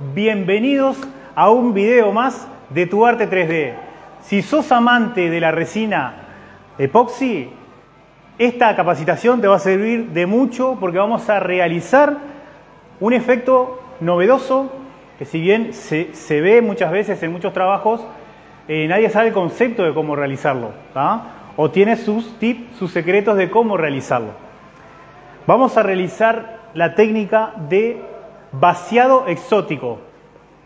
Bienvenidos a un video más de Tu Arte 3D. Si sos amante de la resina epoxi, esta capacitación te va a servir de mucho porque vamos a realizar un efecto novedoso que si bien se, ve muchas veces en muchos trabajos, eh, nadie sabe el concepto de cómo realizarlo. O tiene sus tips, sus secretos de cómo realizarlo. Vamos a realizar la técnica de Vaciado exótico.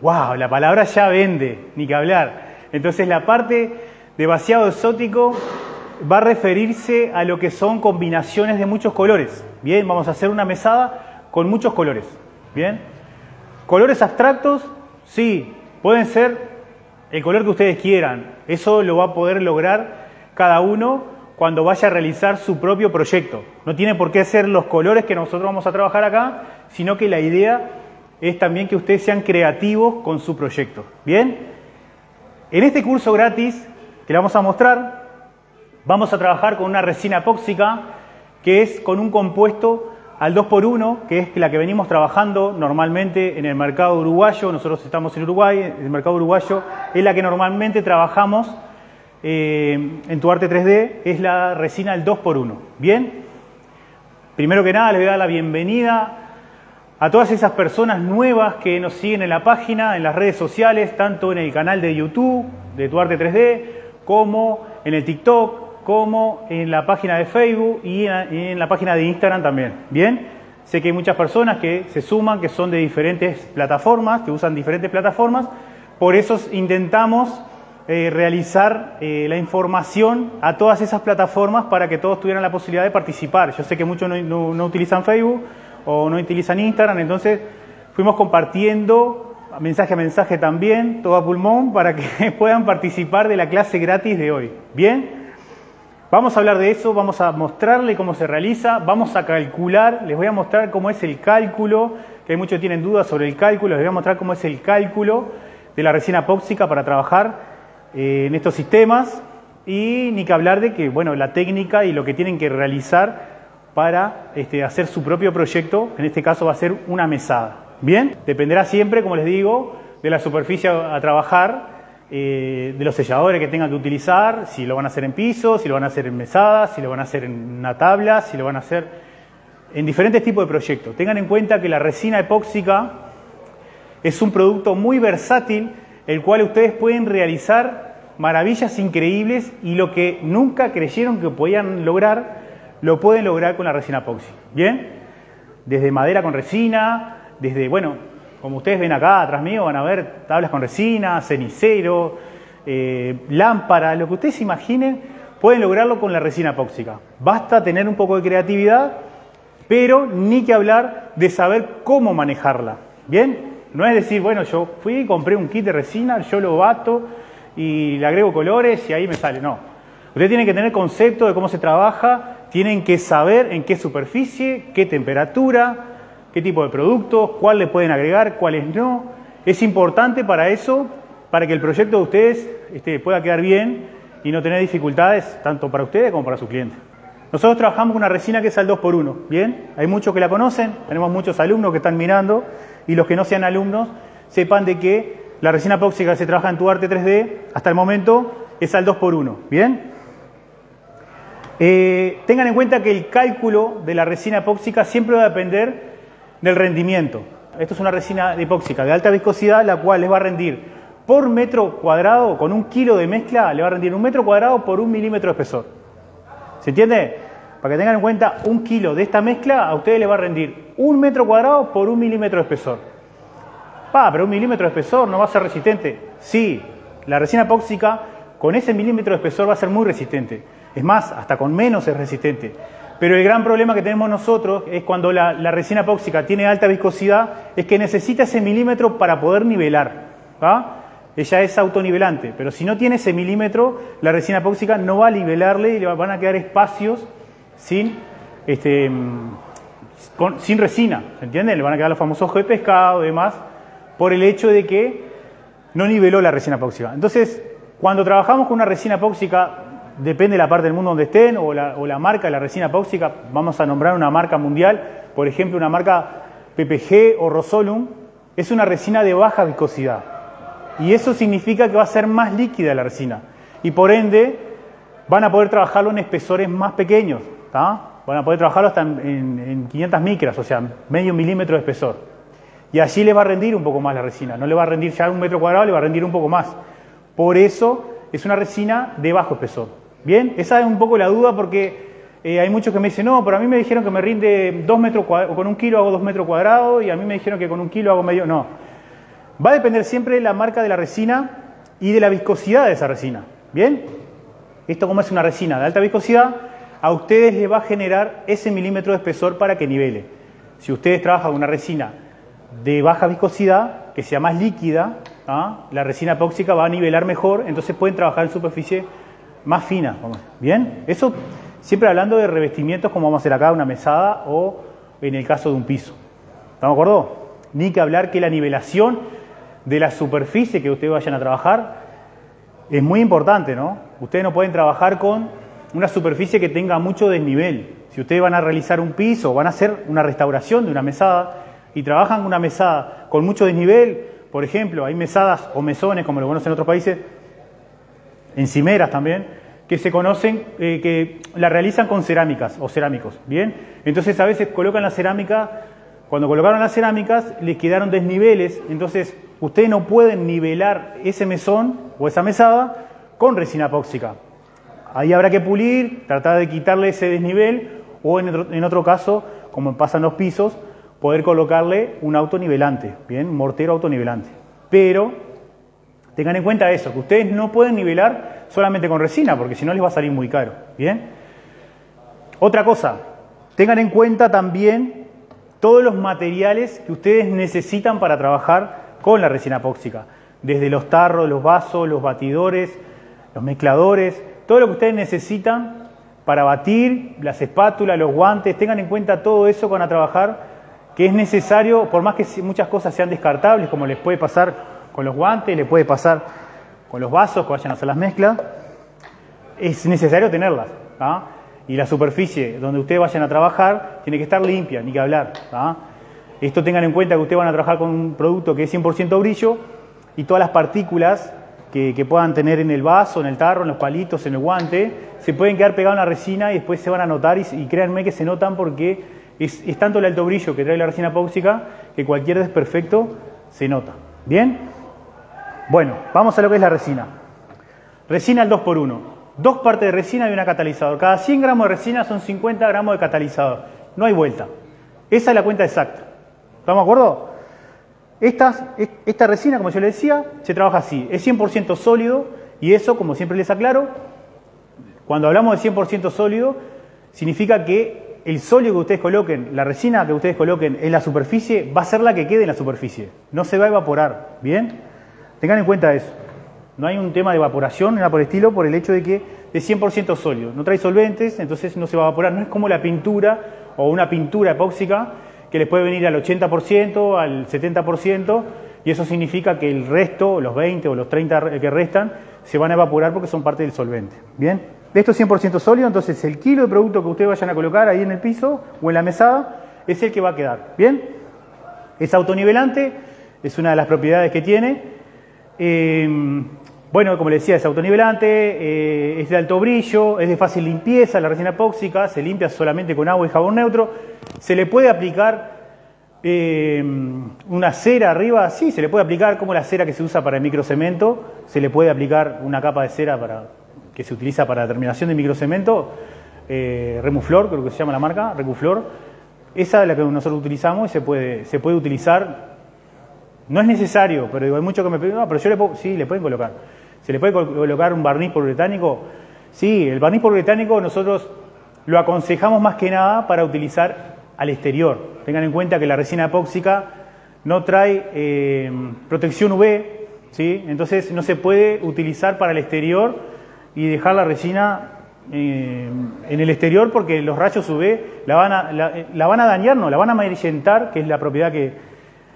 ¡Wow! La palabra ya vende, ni que hablar. Entonces la parte de vaciado exótico va a referirse a lo que son combinaciones de muchos colores. Bien, vamos a hacer una mesada con muchos colores. Bien. Colores abstractos, sí, pueden ser el color que ustedes quieran. Eso lo va a poder lograr cada uno cuando vaya a realizar su propio proyecto. No tiene por qué ser los colores que nosotros vamos a trabajar acá, sino que la idea es también que ustedes sean creativos con su proyecto. ¿Bien? En este curso gratis que le vamos a mostrar, vamos a trabajar con una resina epóxica que es con un compuesto al 2x1, que es la que venimos trabajando normalmente en el mercado uruguayo. Nosotros estamos en Uruguay, el mercado uruguayo es la que normalmente trabajamos eh, en tu arte 3D es la resina al 2x1. Bien, primero que nada les voy a dar la bienvenida a todas esas personas nuevas que nos siguen en la página, en las redes sociales, tanto en el canal de YouTube de tu arte 3D, como en el TikTok, como en la página de Facebook y en la página de Instagram también. Bien, sé que hay muchas personas que se suman, que son de diferentes plataformas, que usan diferentes plataformas, por eso intentamos eh, realizar eh, la información a todas esas plataformas para que todos tuvieran la posibilidad de participar. Yo sé que muchos no, utilizan Facebook o no utilizan Instagram, entonces fuimos compartiendo mensaje a mensaje también, todo a pulmón, para que puedan participar de la clase gratis de hoy. ¿Bien? Vamos a hablar de eso, vamos a mostrarle cómo se realiza, vamos a calcular, les voy a mostrar cómo es el cálculo, que hay muchos tienen dudas sobre el cálculo, les voy a mostrar cómo es el cálculo de la resina epóxica para trabajar eh, en estos sistemas y ni que hablar de que, bueno, la técnica y lo que tienen que realizar para este, hacer su propio proyecto, en este caso va a ser una mesada. Bien, dependerá siempre, como les digo, de la superficie a, trabajar, eh, de los selladores que tengan que utilizar, si lo van a hacer en piso, si lo van a hacer en mesada, si lo van a hacer en una tabla, si lo van a hacer en diferentes tipos de proyectos. Tengan en cuenta que la resina epóxica es un producto muy versátil el cual ustedes pueden realizar maravillas increíbles y lo que nunca creyeron que podían lograr, lo pueden lograr con la resina epoxi. ¿Bien? Desde madera con resina, desde, bueno, como ustedes ven acá atrás mío, van a ver tablas con resina, cenicero, eh, lámpara, lo que ustedes imaginen, pueden lograrlo con la resina epóxica. Basta tener un poco de creatividad, pero ni que hablar de saber cómo manejarla. ¿Bien? No es decir, bueno, yo fui, compré un kit de resina, yo lo bato y le agrego colores y ahí me sale. No. Ustedes tienen que tener concepto de cómo se trabaja, tienen que saber en qué superficie, qué temperatura, qué tipo de productos, cuál le pueden agregar, cuáles no. Es importante para eso, para que el proyecto de ustedes este, pueda quedar bien y no tener dificultades tanto para ustedes como para su cliente. Nosotros trabajamos con una resina que es al 2x1, ¿bien? Hay muchos que la conocen, tenemos muchos alumnos que están mirando y los que no sean alumnos sepan de que la resina epóxica que se trabaja en tu arte 3D hasta el momento es al 2x1, ¿bien? Eh, tengan en cuenta que el cálculo de la resina epóxica siempre va a depender del rendimiento. Esto es una resina epóxica de alta viscosidad, la cual les va a rendir por metro cuadrado, con un kilo de mezcla, le va a rendir un metro cuadrado por un milímetro de espesor. ¿Se entiende? Para que tengan en cuenta, un kilo de esta mezcla a ustedes les va a rendir un metro cuadrado por un milímetro de espesor. Pa, pero un milímetro de espesor no va a ser resistente. Sí, la resina epóxica con ese milímetro de espesor va a ser muy resistente. Es más, hasta con menos es resistente. Pero el gran problema que tenemos nosotros es cuando la, resina epóxica tiene alta viscosidad, es que necesita ese milímetro para poder nivelar. Ella es autonivelante, pero si no tiene ese milímetro, la resina epóxica no va a nivelarle y le van a quedar espacios sin, este, sin resina, ¿se entiende? Le van a quedar los famosos ojos de pescado y demás, por el hecho de que no niveló la resina epóxica. Entonces, cuando trabajamos con una resina epóxica, depende de la parte del mundo donde estén o la, o la marca de la resina epóxica, vamos a nombrar una marca mundial, por ejemplo, una marca PPG o Rosolum, es una resina de baja viscosidad. Y eso significa que va a ser más líquida la resina. Y por ende, van a poder trabajarlo en espesores más pequeños. Van a poder trabajarlo hasta en, 500 micras, o sea, medio milímetro de espesor. Y allí le va a rendir un poco más la resina. No le va a rendir ya un metro cuadrado, le va a rendir un poco más. Por eso es una resina de bajo espesor. Bien, esa es un poco la duda porque eh, hay muchos que me dicen, no, pero a mí me dijeron que me rinde dos metros cuadrados, con un kilo hago dos metros cuadrados y a mí me dijeron que con un kilo hago medio. No. Va a depender siempre de la marca de la resina y de la viscosidad de esa resina. ¿Bien? Esto como es una resina de alta viscosidad, a ustedes les va a generar ese milímetro de espesor para que nivele. Si ustedes trabajan una resina de baja viscosidad, que sea más líquida, ¿ah? la resina epóxica va a nivelar mejor, entonces pueden trabajar en superficie más fina. ¿Bien? Eso Siempre hablando de revestimientos como vamos a hacer acá, una mesada o en el caso de un piso. ¿Estamos de acuerdo? Ni que hablar que la nivelación de la superficie que ustedes vayan a trabajar es muy importante, ¿no? Ustedes no pueden trabajar con una superficie que tenga mucho desnivel. Si ustedes van a realizar un piso van a hacer una restauración de una mesada y trabajan una mesada con mucho desnivel, por ejemplo, hay mesadas o mesones, como lo conocen en otros países, encimeras también, que se conocen, eh, que la realizan con cerámicas o cerámicos, ¿bien? Entonces a veces colocan la cerámica, cuando colocaron las cerámicas les quedaron desniveles, entonces ustedes no pueden nivelar ese mesón o esa mesada con resina epóxica. Ahí habrá que pulir, tratar de quitarle ese desnivel o en otro, caso, como pasa en los pisos, poder colocarle un autonivelante, ¿bien? Mortero autonivelante. Pero tengan en cuenta eso, que ustedes no pueden nivelar solamente con resina, porque si no les va a salir muy caro. ¿Bien? Otra cosa, tengan en cuenta también todos los materiales que ustedes necesitan para trabajar con la resina epóxica. Desde los tarros, los vasos, los batidores, los mezcladores, todo lo que ustedes necesitan para batir, las espátulas, los guantes, tengan en cuenta todo eso con a trabajar, que es necesario, por más que muchas cosas sean descartables, como les puede pasar con los guantes, les puede pasar con los vasos que vayan a hacer las mezclas, es necesario tenerlas. Y la superficie donde ustedes vayan a trabajar tiene que estar limpia, ni que hablar. Esto tengan en cuenta que ustedes van a trabajar con un producto que es 100% brillo y todas las partículas que, puedan tener en el vaso, en el tarro, en los palitos, en el guante, se pueden quedar pegadas en la resina y después se van a notar y, créanme que se notan porque es, es tanto el alto brillo que trae la resina epóxica que cualquier desperfecto se nota. ¿Bien? Bueno, vamos a lo que es la resina. Resina al 2x1. Dos partes de resina y una catalizador. Cada 100 gramos de resina son 50 gramos de catalizador. No hay vuelta. Esa es la cuenta exacta. ¿Estamos de acuerdo? Esta resina, como yo les decía, se trabaja así. Es 100% sólido y eso, como siempre les aclaro, cuando hablamos de 100% sólido, significa que el sólido que ustedes coloquen, la resina que ustedes coloquen en la superficie, va a ser la que quede en la superficie. No se va a evaporar. ¿Bien? Tengan en cuenta eso. No hay un tema de evaporación, nada por el estilo, por el hecho de que es 100% sólido. No trae solventes, entonces no se va a evaporar. No es como la pintura o una pintura epóxica que les puede venir al 80%, al 70%, y eso significa que el resto, los 20 o los 30 que restan, se van a evaporar porque son parte del solvente. ¿Bien? De esto es 100% sólido, entonces el kilo de producto que ustedes vayan a colocar ahí en el piso o en la mesada es el que va a quedar. ¿Bien? Es autonivelante, es una de las propiedades que tiene. Eh, bueno, como les decía, es autonivelante, eh, es de alto brillo, es de fácil limpieza, la resina epóxica se limpia solamente con agua y jabón neutro. Se le puede aplicar eh, una cera arriba, sí, se le puede aplicar como la cera que se usa para el microcemento, se le puede aplicar una capa de cera para, que se utiliza para la terminación de microcemento, Remuflor, creo que se llama la marca, Remuflor. Esa es la que nosotros utilizamos y se puede, se puede utilizar no es necesario, pero hay muchos que me piden, no, pero yo le puedo, sí, le pueden colocar. ¿Se le puede colocar un barniz poliuretánico? Sí, el barniz poliuretánico nosotros lo aconsejamos más que nada para utilizar al exterior. Tengan en cuenta que la resina epóxica no trae eh, protección UV, ¿sí? entonces no se puede utilizar para el exterior y dejar la resina eh, en el exterior porque los rayos UV la van a, la van a dañar, no, la van a amarillentar, que es la propiedad que,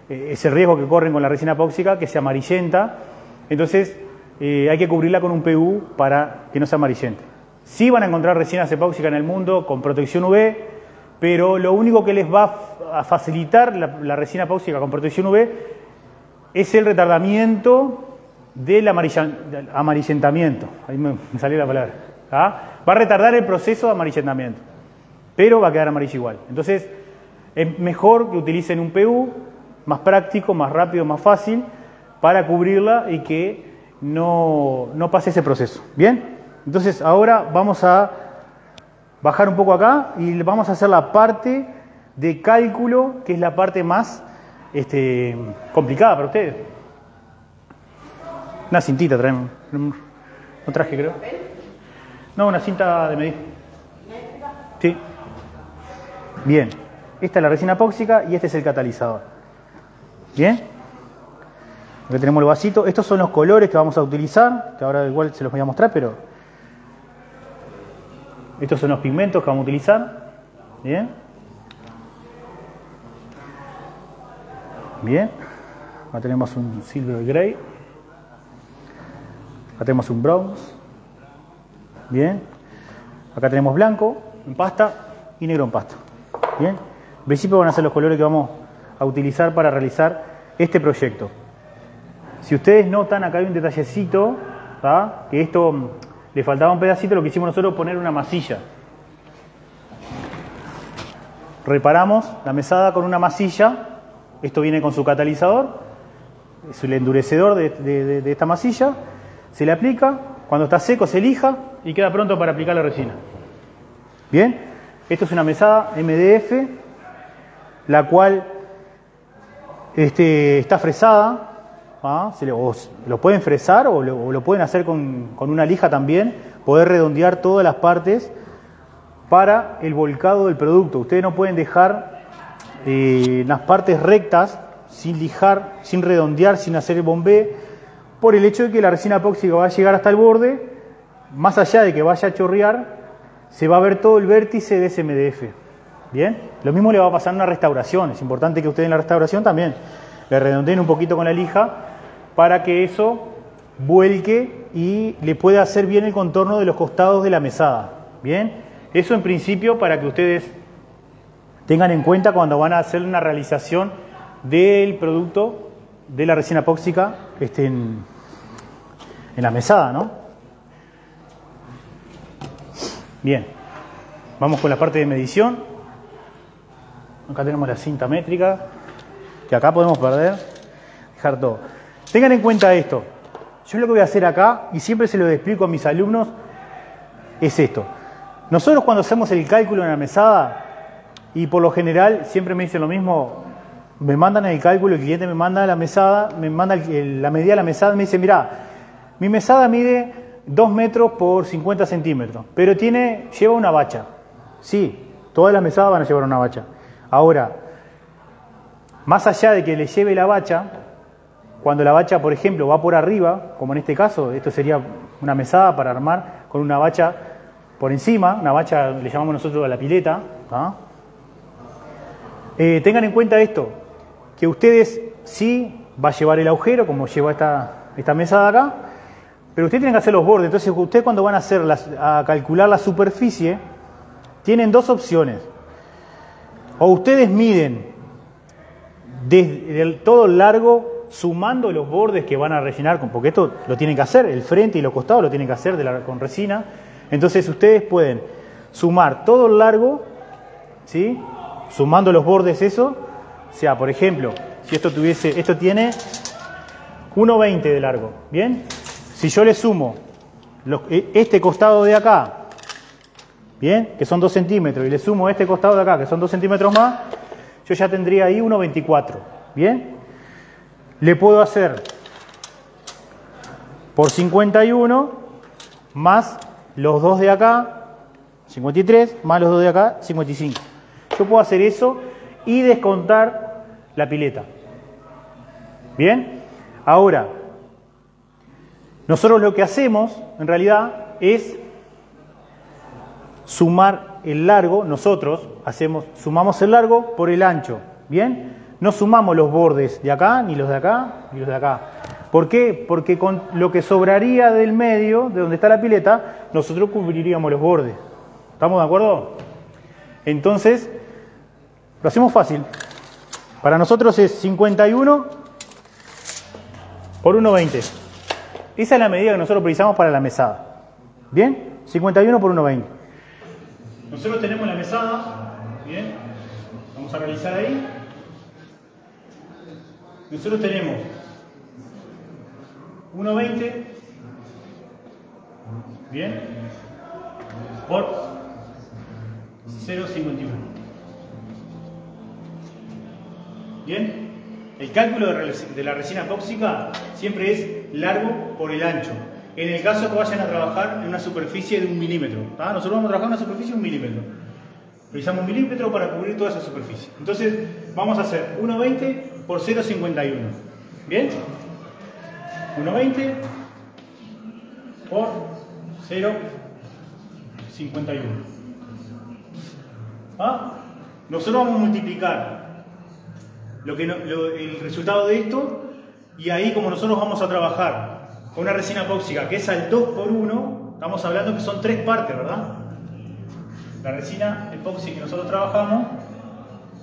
eh, ese riesgo que corren con la resina epóxica, que se amarillenta. Entonces eh, hay que cubrirla con un PU para que no se amarillente. Sí van a encontrar resinas epóxicas en el mundo con protección UV, pero lo único que les va a facilitar la, resina epóxica con protección UV es el retardamiento del amarillentamiento. Ahí me, salió la palabra. ¿ah? Va a retardar el proceso de amarillentamiento, pero va a quedar amarillo igual. Entonces, es mejor que utilicen un PU más práctico, más rápido, más fácil, para cubrirla y que no, no pase ese proceso. ¿Bien? Entonces, ahora vamos a bajar un poco acá y vamos a hacer la parte de cálculo, que es la parte más este, complicada para ustedes. Una cintita traen. No traje, creo. No, una cinta de medir. Sí. Bien. Esta es la resina epóxica y este es el catalizador. Bien. Aquí tenemos el vasito. Estos son los colores que vamos a utilizar, que ahora igual se los voy a mostrar, pero estos son los pigmentos que vamos a utilizar. Bien. Bien. Acá tenemos un silver gray. Acá tenemos un bronze. Bien. Acá tenemos blanco en pasta y negro en pasta. Bien. En principio van a ser los colores que vamos a utilizar para realizar este proyecto. Si ustedes notan, acá hay un detallecito, que esto le faltaba un pedacito, lo que hicimos nosotros poner una masilla. Reparamos la mesada con una masilla, esto viene con su catalizador, es el endurecedor de, esta masilla, se le aplica, cuando está seco se lija y queda pronto para aplicar la resina. Bien, esto es una mesada MDF, la cual este, está fresada, ¿ah? lo, pueden fresar o lo, pueden hacer con, una lija también, poder redondear todas las partes para el volcado del producto. Ustedes no pueden dejar eh, las partes rectas sin lijar, sin redondear, sin hacer el bombé, por el hecho de que la resina epóxica va a llegar hasta el borde, más allá de que vaya a chorrear, se va a ver todo el vértice de ese MDF. Bien, lo mismo le va a pasar en una restauración. Es importante que ustedes en la restauración también le redondeen un poquito con la lija para que eso vuelque y le pueda hacer bien el contorno de los costados de la mesada. Bien, eso en principio para que ustedes tengan en cuenta cuando van a hacer una realización del producto de la resina epóxica este, en, en la mesada, ¿no? Bien, vamos con la parte de medición. Acá tenemos la cinta métrica, que acá podemos perder, dejar todo. Tengan en cuenta esto. Yo lo que voy a hacer acá, y siempre se lo explico a mis alumnos, es esto. Nosotros cuando hacemos el cálculo en la mesada, y por lo general siempre me dicen lo mismo, me mandan el cálculo, el cliente me manda la mesada, me manda la medida de la mesada, me dice, mira, mi mesada mide 2 metros por 50 centímetros, pero tiene, lleva una bacha. Sí, todas las mesadas van a llevar una bacha. Ahora, más allá de que le lleve la bacha, cuando la bacha, por ejemplo, va por arriba, como en este caso, esto sería una mesada para armar con una bacha por encima, una bacha le llamamos nosotros la pileta. Eh, tengan en cuenta esto, que ustedes sí va a llevar el agujero, como lleva esta, esta mesada acá, pero ustedes tienen que hacer los bordes. Entonces, ustedes cuando van a, hacer a calcular la superficie, tienen dos opciones. O ustedes miden desde todo el largo sumando los bordes que van a rellenar, porque esto lo tienen que hacer, el frente y los costados lo tienen que hacer con resina. Entonces ustedes pueden sumar todo el largo, ¿sí? sumando los bordes eso. O sea, por ejemplo, si esto tuviese, esto tiene 1,20 de largo, ¿bien? Si yo le sumo e, este costado de acá, ¿bien? Que son 2 centímetros, y le sumo este costado de acá, que son 2 centímetros más, yo ya tendría ahí 1,24, ¿bien? Le puedo hacer por 51 más los dos de acá, 53, más los dos de acá, 55. Yo puedo hacer eso y descontar la pileta. ¿Bien? Ahora, nosotros lo que hacemos en realidad es sumar el largo, nosotros hacemos, sumamos el largo por el ancho. ¿Bien? No sumamos los bordes de acá, ni los de acá, ni los de acá. ¿Por qué? Porque con lo que sobraría del medio, de donde está la pileta, nosotros cubriríamos los bordes. ¿Estamos de acuerdo? Entonces, lo hacemos fácil. Para nosotros es 51 por 1,20. Esa es la medida que nosotros precisamos para la mesada. ¿Bien? 51 por 1,20. Nosotros tenemos la mesada. Bien. Vamos a realizar ahí. Nosotros tenemos 1,20. Bien. Por 0,51. Bien. El cálculo de la resina epóxica siempre es largo por el ancho. En el caso que vayan a trabajar en una superficie de un milímetro. Nosotros vamos a trabajar en una superficie de un milímetro. Utilizamos un milímetro para cubrir toda esa superficie. Entonces vamos a hacer 1,20 por 0,51. ¿Bien? 1,20 por 0,51. ¿Ah? Nosotros vamos a multiplicar lo que el resultado de esto y ahí como nosotros vamos a trabajar con una resina epóxica que es al 2 por 1, estamos hablando que son tres partes, ¿verdad? La resina epóxica que nosotros trabajamos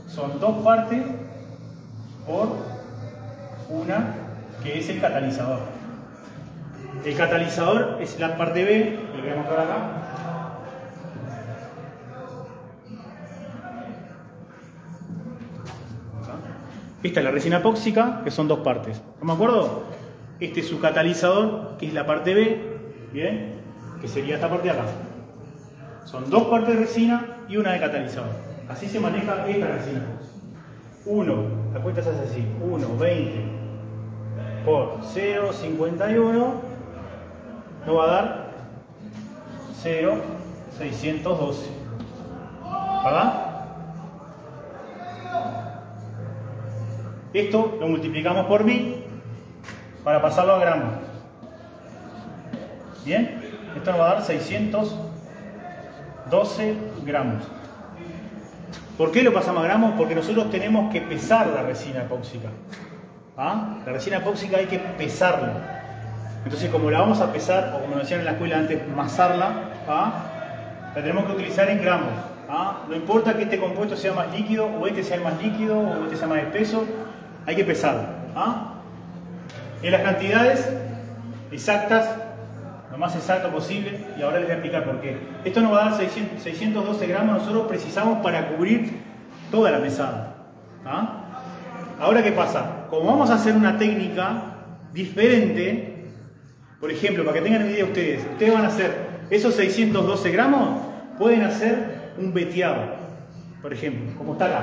son dos partes por una que es el catalizador. El catalizador es la parte B, que voy a mostrar acá, Esta es la resina epóxica, que son dos partes. ¿No me acuerdo? Este es su catalizador, que es la parte B, ¿bien? Que sería esta parte de acá. Son dos partes de resina y una de catalizador. Así se maneja esta resina. 1, la cuenta se hace así, 1, 20 por 0,51 nos va a dar 0,612. ¿Verdad? Esto lo multiplicamos por 1000 para pasarlo a gramos. Bien, esto nos va a dar 612 gramos. ¿Por qué lo pasamos a gramos? Porque nosotros tenemos que pesar la resina epóxica. ¿Ah? La resina epóxica hay que pesarla. Entonces, como la vamos a pesar, o como decían en la escuela antes, masarla, ¿ah? la tenemos que utilizar en gramos. ¿ah? No importa que este compuesto sea más líquido, o este sea más líquido, o este sea más espeso, hay que pesarlo. ¿ah? En las cantidades exactas, lo más exacto posible, y ahora les voy a explicar por qué. Esto nos va a dar 612 gramos, nosotros precisamos para cubrir toda la mesada. ¿ah? Ahora, ¿qué pasa? Como vamos a hacer una técnica diferente, por ejemplo, para que tengan idea ustedes, ustedes van a hacer esos 612 gramos, pueden hacer un veteado, por ejemplo, como está acá.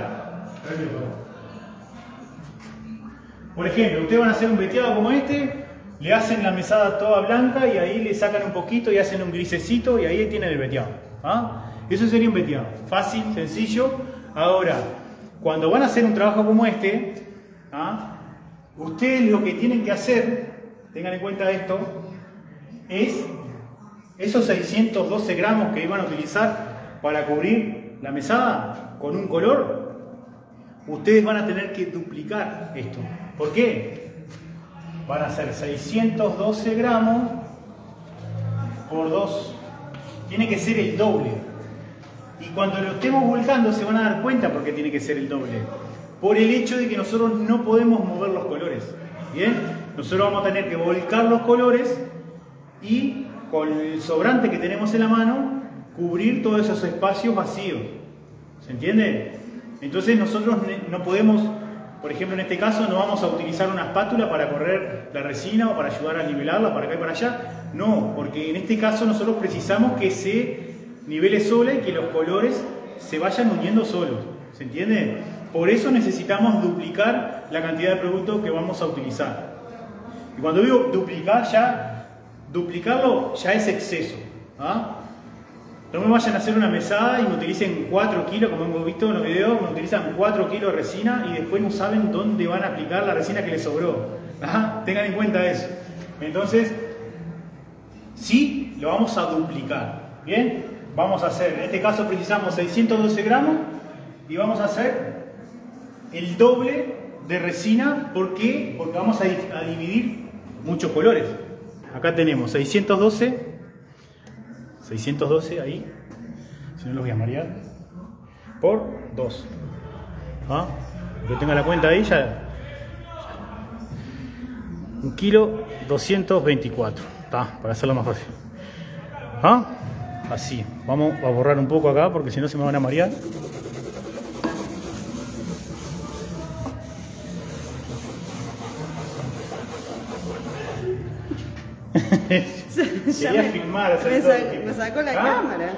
Por ejemplo, ustedes van a hacer un veteado como este, le hacen la mesada toda blanca y ahí le sacan un poquito y hacen un grisecito y ahí tienen el veteado. ¿ah? Eso sería un veteado. Fácil, sencillo. Ahora, cuando van a hacer un trabajo como este, ¿ah? ustedes lo que tienen que hacer, tengan en cuenta esto, es esos 612 gramos que iban a utilizar para cubrir la mesada con un color, ustedes van a tener que duplicar esto. ¿Por qué? Van a ser 612 gramos por 2. Tiene que ser el doble. Y cuando lo estemos volcando se van a dar cuenta por qué tiene que ser el doble. Por el hecho de que nosotros no podemos mover los colores. ¿Bien? Nosotros vamos a tener que volcar los colores y con el sobrante que tenemos en la mano cubrir todos esos espacios vacíos. ¿Se entiende? Entonces nosotros no podemos por ejemplo, en este caso no vamos a utilizar una espátula para correr la resina o para ayudar a nivelarla para acá y para allá. No, porque en este caso nosotros precisamos que se nivele sola y que los colores se vayan uniendo solos. ¿Se entiende? Por eso necesitamos duplicar la cantidad de producto que vamos a utilizar. Y cuando digo duplicar, ya duplicarlo ya es exceso. ¿ah? No me vayan a hacer una mesada y me utilicen 4 kilos, como hemos visto en los videos, me utilizan 4 kilos de resina y después no saben dónde van a aplicar la resina que les sobró. Tengan en cuenta eso. Entonces, sí, lo vamos a duplicar. ¿Bien? Vamos a hacer, en este caso precisamos 612 gramos y vamos a hacer el doble de resina. ¿Por qué? Porque vamos a, a dividir muchos colores. Acá tenemos 612 612 ahí, si no los voy a marear, por 2. ¿Ah? Que tenga la cuenta ahí ya. Un kilo 224. Está, para hacerlo más fácil. ¿Ah? Así. Vamos a borrar un poco acá porque si no se me van a marear. Quería filmar. Me, sa me sacó la ¿Ah? cámara.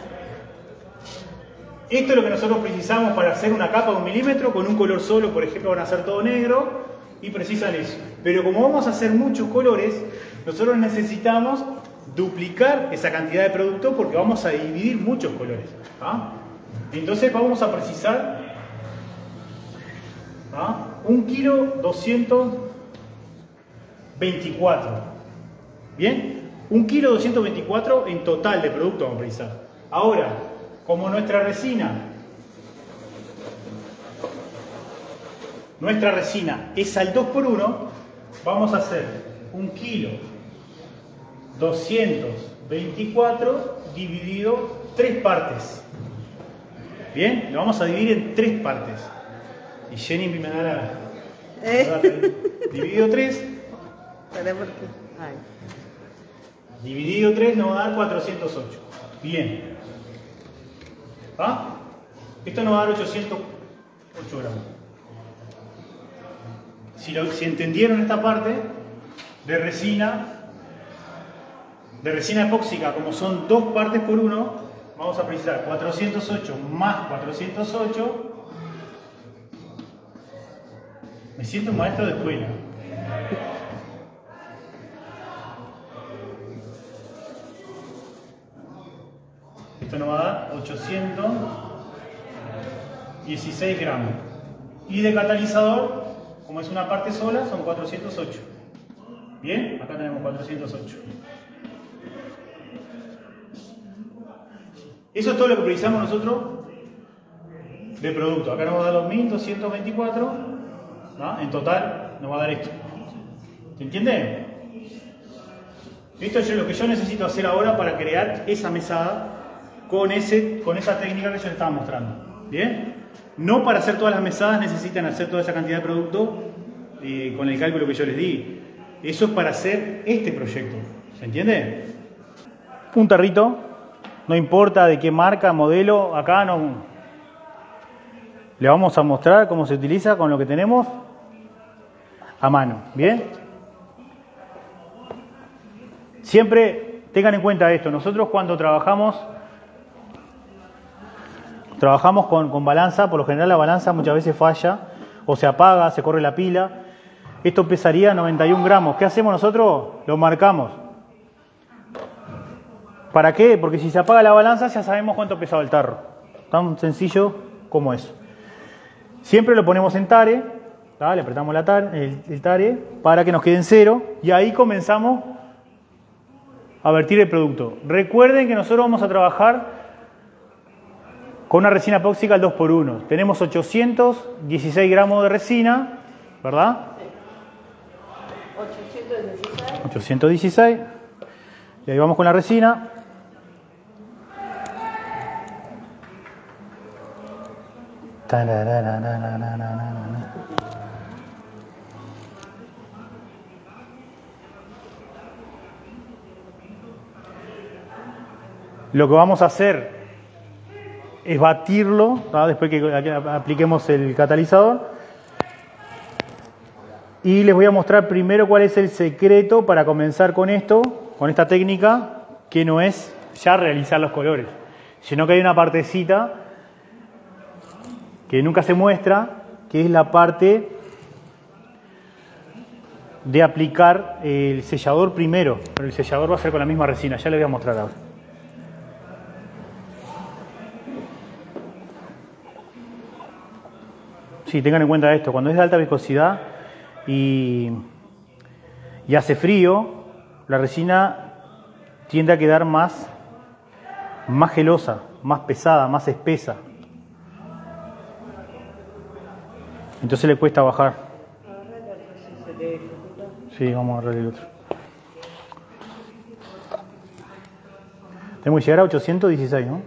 Esto es lo que nosotros precisamos para hacer una capa de un milímetro con un color solo, por ejemplo, van a ser todo negro y precisan eso. Pero como vamos a hacer muchos colores, nosotros necesitamos duplicar esa cantidad de producto porque vamos a dividir muchos colores. ¿ah? Entonces vamos a precisar ¿ah? un kilo 224. ¿Bien? Un kilo 224 en total de producto vamos a precisar. Ahora, como nuestra resina, nuestra resina es al 2 por 1, vamos a hacer un kilo 224 dividido tres partes. Bien, lo vamos a dividir en tres partes. Y Jenny me da la... ¿Eh? Dividido 3. Dividido 3 nos va a dar 408. Bien. ¿Ah? Esto nos va a dar 808 gramos. Si, si entendieron esta parte de resina, de resina epóxica, como son dos partes por uno, vamos a precisar 408 más 408. Me siento un maestro de escuela. Esto nos va a dar 816 gramos. Y de catalizador, como es una parte sola, son 408. Bien, acá tenemos 408. Eso es todo lo que precisamos nosotros de producto. Acá nos va a dar 2224, en total nos va a dar esto. ¿Se entiende? Esto es lo que yo necesito hacer ahora para crear esa mesada con, ese, con esa técnica que yo les estaba mostrando. ¿Bien? No para hacer todas las mesadas necesitan hacer toda esa cantidad de producto eh, con el cálculo que yo les di. Eso es para hacer este proyecto. ¿Se entiende? Un tarrito no importa de qué marca, modelo, acá no. Le vamos a mostrar cómo se utiliza con lo que tenemos a mano. ¿Bien? Siempre tengan en cuenta esto. Nosotros cuando trabajamos, trabajamos con, balanza, por lo general la balanza muchas veces falla o se apaga, se corre la pila. Esto pesaría 91 gramos. ¿Qué hacemos nosotros? Lo marcamos. ¿Para qué? Porque si se apaga la balanza ya sabemos cuánto pesaba el tarro. Tan sencillo como eso. Siempre lo ponemos en tare, le apretamos la el, tare para que nos quede en cero y ahí comenzamos a vertir el producto. Recuerden que nosotros vamos a trabajar con una resina epóxica al 2x1. Tenemos 816 gramos de resina, ¿verdad? 816. 816. Y ahí vamos con la resina. Lo que vamos a hacer es batirlo, después que apliquemos el catalizador. Y les voy a mostrar primero cuál es el secreto para comenzar con esto, con esta técnica, que no es ya realizar los colores, sino que hay una partecita que nunca se muestra, que es la parte de aplicar el sellador primero, pero el sellador va a ser con la misma resina, ya les voy a mostrar ahora. Sí, tengan en cuenta esto, cuando es de alta viscosidad y, y hace frío, la resina tiende a quedar más, más gelosa, más pesada, más espesa. Entonces le cuesta bajar. Sí, vamos a agarrar el otro. Tengo que llegar a 816, ¿no?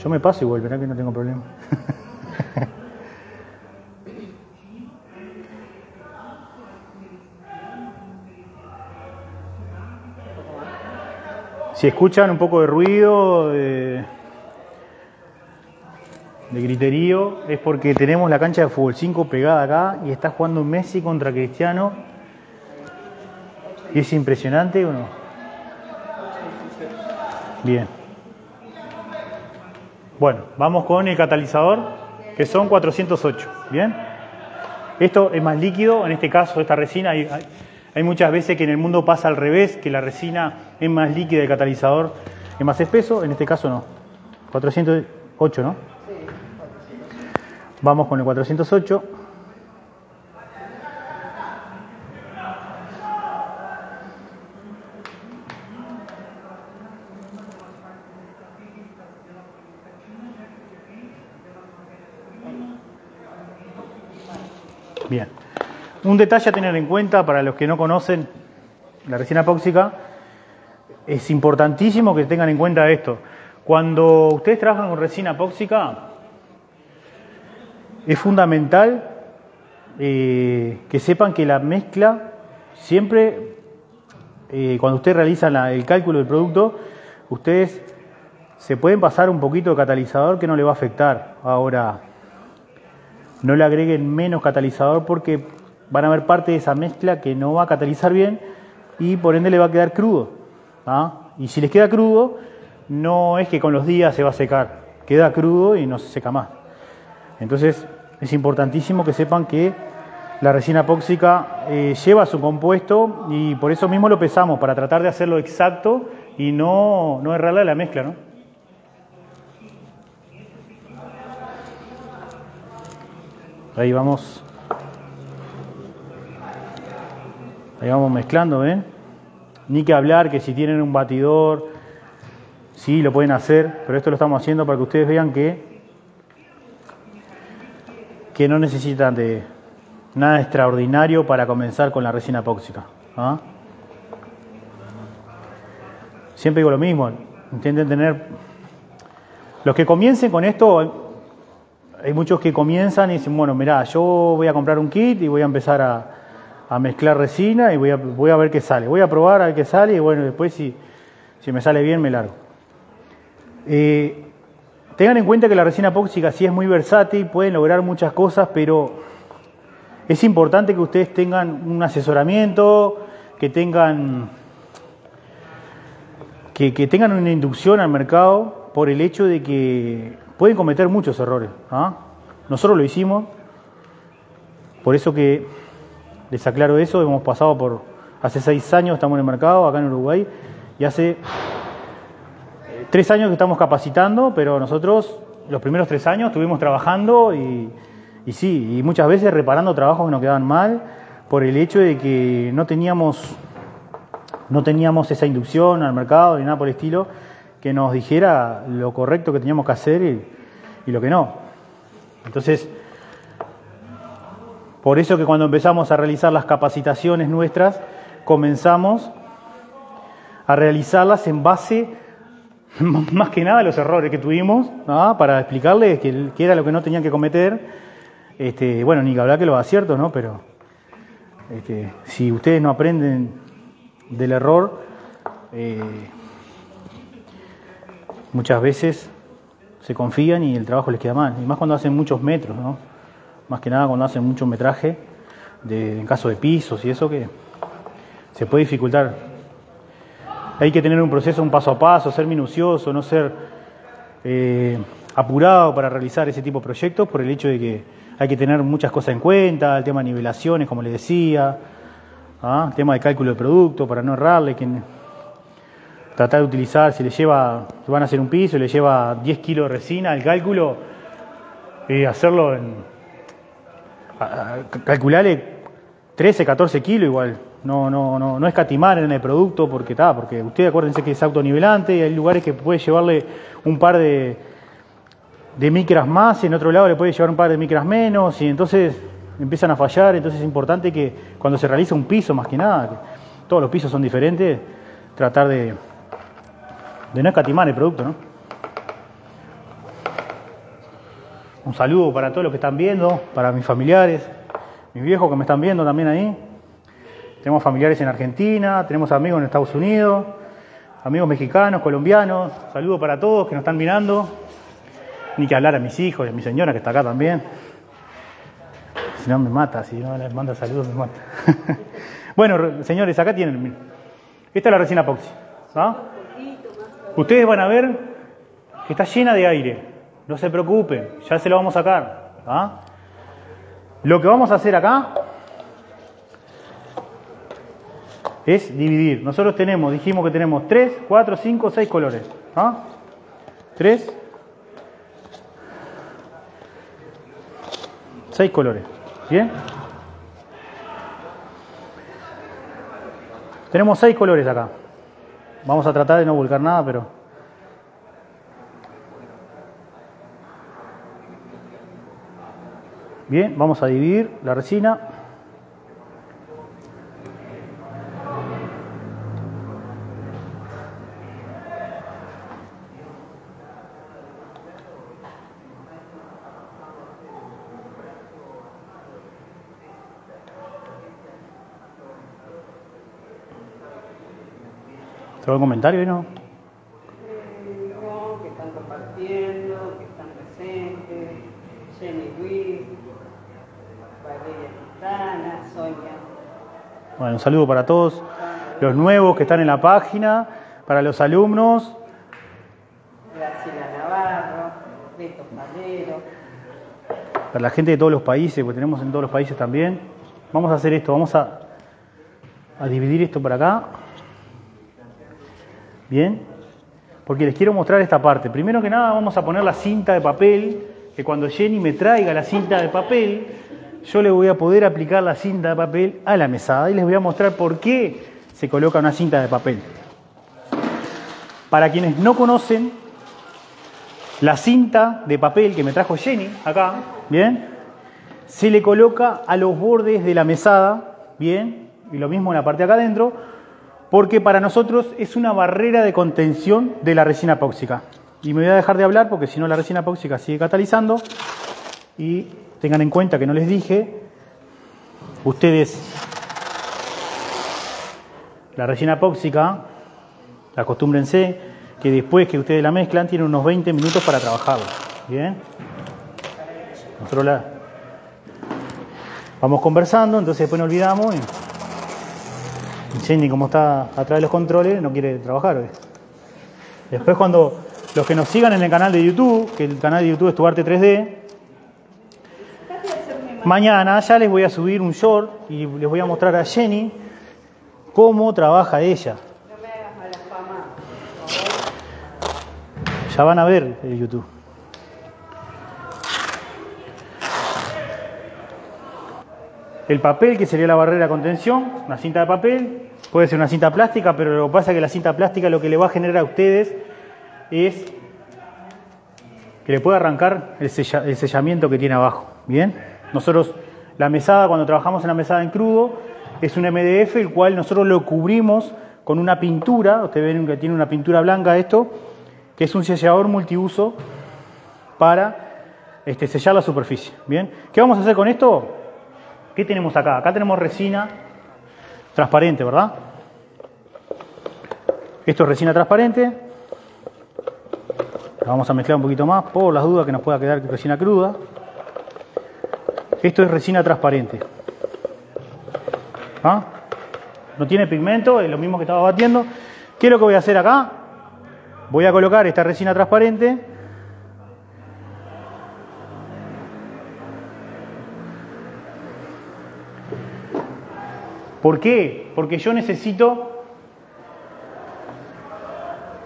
Yo me paso igual, verá que no tengo problema. Si escuchan un poco de ruido, de, de griterío, es porque tenemos la cancha de fútbol 5 pegada acá y está jugando Messi contra Cristiano. ¿Y es impresionante o no? Bien. Bueno, vamos con el catalizador, que son 408. ¿Bien? Esto es más líquido, en este caso esta resina, hay, muchas veces que en el mundo pasa al revés, que la resina es más líquida y el catalizador es más espeso, en este caso no. 408, ¿no? Vamos con el 408. Bien. Un detalle a tener en cuenta para los que no conocen la resina epóxica, es importantísimo que tengan en cuenta esto. Cuando ustedes trabajan con resina epóxica, es fundamental eh, que sepan que la mezcla siempre, eh, cuando ustedes realizan el cálculo del producto, ustedes se pueden pasar un poquito de catalizador que no le va a afectar. Ahora, no le agreguen menos catalizador porque van a haber parte de esa mezcla que no va a catalizar bien y por ende le va a quedar crudo. ¿ah? Y si les queda crudo, no es que con los días se va a secar, queda crudo y no se seca más. Entonces es importantísimo que sepan que la resina epóxica eh, lleva su compuesto y por eso mismo lo pesamos, para tratar de hacerlo exacto y no, no errarle la mezcla. ¿no? Ahí vamos. Ahí vamos mezclando, ¿ven? Ni que hablar que si tienen un batidor, sí lo pueden hacer, pero esto lo estamos haciendo para que ustedes vean que, que no necesitan de nada extraordinario para comenzar con la resina epóxica. ¿ah? Siempre digo lo mismo, intenten tener... Los que comiencen con esto, hay muchos que comienzan y dicen, bueno, mira, yo voy a comprar un kit y voy a empezar a, mezclar resina y voy a, voy a ver qué sale. Voy a probar a ver qué sale y bueno, después si, si me sale bien me largo. Eh, tengan en cuenta que la resina epóxica sí es muy versátil, pueden lograr muchas cosas, pero es importante que ustedes tengan un asesoramiento, que tengan, que, que tengan una inducción al mercado por el hecho de que pueden cometer muchos errores. ¿ah? Nosotros lo hicimos, por eso que les aclaro eso, hemos pasado por, hace seis años estamos en el mercado, acá en Uruguay, y hace eh, tres años que estamos capacitando, pero nosotros los primeros tres años estuvimos trabajando y, y sí, y muchas veces reparando trabajos que nos quedaban mal por el hecho de que no teníamos, no teníamos esa inducción al mercado ni nada por el estilo que nos dijera lo correcto que teníamos que hacer y, lo que no. Entonces, por eso que cuando empezamos a realizar las capacitaciones nuestras, comenzamos a realizarlas en base más que nada a los errores que tuvimos, para explicarles qué era lo que no tenían que cometer. Este, bueno, ni que hablar que los aciertos, ¿no? Pero este, si ustedes no aprenden del error, eh, muchas veces se confían y el trabajo les queda mal. Y más cuando hacen muchos metros, ¿no? Más que nada cuando hacen mucho metraje, de, en caso de pisos y eso que se puede dificultar. Hay que tener un proceso, un paso a paso, ser minucioso, no ser eh, apurado para realizar ese tipo de proyectos por el hecho de que hay que tener muchas cosas en cuenta, el tema de nivelaciones, como les decía, ¿ah? el tema de cálculo de producto para no errarle, que tratar de utilizar, si le lleva, van a hacer un piso le lleva 10 kilos de resina, el cálculo, y hacerlo en, calcularle 13, 14 kilos igual, no, no, no, no escatimar en el producto porque está, porque ustedes acuérdense que es autonivelante y hay lugares que puede llevarle un par de, de micras más y en otro lado le puede llevar un par de micras menos y entonces empiezan a fallar, entonces es importante que cuando se realiza un piso más que nada, todos los pisos son diferentes, tratar de, de no escatimar el producto, ¿no? Un saludo para todos los que están viendo, para mis familiares, mis viejos que me están viendo también ahí. Tenemos familiares en Argentina, tenemos amigos en Estados Unidos, amigos mexicanos, colombianos, saludos para todos que nos están mirando. Ni que hablar a mis hijos y a mi señora que está acá también. Si no me mata, si no les manda saludos me mata. bueno, señores, acá tienen. Esta es la resina epoxi. Ustedes van a ver que está llena de aire. No se preocupen, ya se lo vamos a sacar. Lo que vamos a hacer acá es dividir. Nosotros tenemos, dijimos que tenemos 3, 4, 5, 6 colores. ¿Ah? 3, 6 colores. ¿Bien? Tenemos 6 colores acá. Vamos a tratar de no volcar nada, pero... Bien, vamos a dividir la resina. ¿Tengo comentario no? que están compartiendo, que están presentes, Jenny Luis, Valeria Quintana, Sonia. Bueno, un saludo para todos los nuevos que están en la página, para los alumnos. Graciela Navarro, Beto. Para la gente de todos los países, porque tenemos en todos los países también. Vamos a hacer esto, vamos a, a dividir esto para acá. Bien, porque les quiero mostrar esta parte. Primero que nada vamos a poner la cinta de papel, que cuando Jenny me traiga la cinta de papel, yo le voy a poder aplicar la cinta de papel a la mesada y les voy a mostrar por qué se coloca una cinta de papel. Para quienes no conocen, la cinta de papel que me trajo Jenny acá, bien, se le coloca a los bordes de la mesada, bien, y lo mismo en la parte de acá adentro, porque para nosotros es una barrera de contención de la resina epóxica. Y me voy a dejar de hablar porque si no la resina epóxica sigue catalizando. Y tengan en cuenta que no les dije, ustedes, la resina epóxica, acostúmbrense que después que ustedes la mezclan tienen unos 20 minutos para trabajarla. Bien. Nosotros la vamos conversando, entonces después no olvidamos. Jenny, como está atrás de los controles, no quiere trabajar hoy. Después cuando los que nos sigan en el canal de YouTube, que el canal de YouTube es Tu Arte 3D, mañana ya les voy a subir un short y les voy a mostrar a Jenny cómo trabaja ella. Ya van a ver el YouTube. El papel, que sería la barrera de contención, una cinta de papel, puede ser una cinta plástica, pero lo que pasa es que la cinta plástica lo que le va a generar a ustedes es que le puede arrancar el, sellamiento que tiene abajo. Bien, nosotros la mesada, cuando trabajamos en la mesada en crudo, es un MDF, el cual nosotros lo cubrimos con una pintura, ustedes ven que tiene una pintura blanca esto, que es un sellador multiuso para este, sellar la superficie. Bien, ¿qué vamos a hacer con esto? ¿Qué tenemos acá? Acá tenemos resina transparente, ¿verdad? Esto es resina transparente. La vamos a mezclar un poquito más por las dudas que nos pueda quedar resina cruda. Esto es resina transparente. ¿Ah? No tiene pigmento, es lo mismo que estaba batiendo. ¿Qué es lo que voy a hacer acá? Voy a colocar esta resina transparente ¿Por qué? Porque yo necesito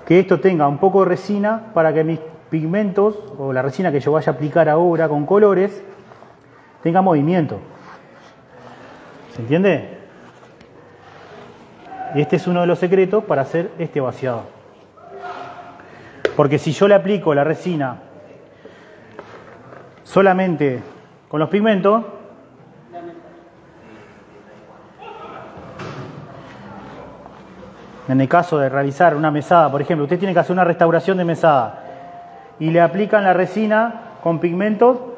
que esto tenga un poco de resina para que mis pigmentos o la resina que yo vaya a aplicar ahora con colores tenga movimiento. ¿Se entiende? Este es uno de los secretos para hacer este vaciado. Porque si yo le aplico la resina solamente con los pigmentos, En el caso de realizar una mesada, por ejemplo, usted tiene que hacer una restauración de mesada y le aplican la resina con pigmentos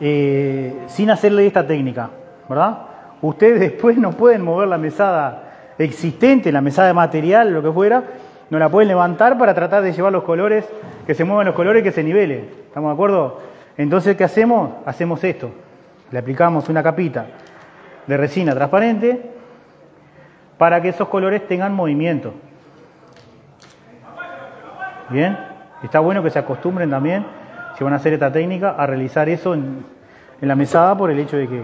eh, sin hacerle esta técnica, ¿verdad? Ustedes después no pueden mover la mesada existente en la mesada de material, lo que fuera, no la pueden levantar para tratar de llevar los colores, que se muevan los colores que se nivele. ¿Estamos de acuerdo? Entonces, ¿qué hacemos? Hacemos esto. Le aplicamos una capita de resina transparente para que esos colores tengan movimiento. Bien, está bueno que se acostumbren también, si van a hacer esta técnica, a realizar eso en, en la mesada por el hecho de que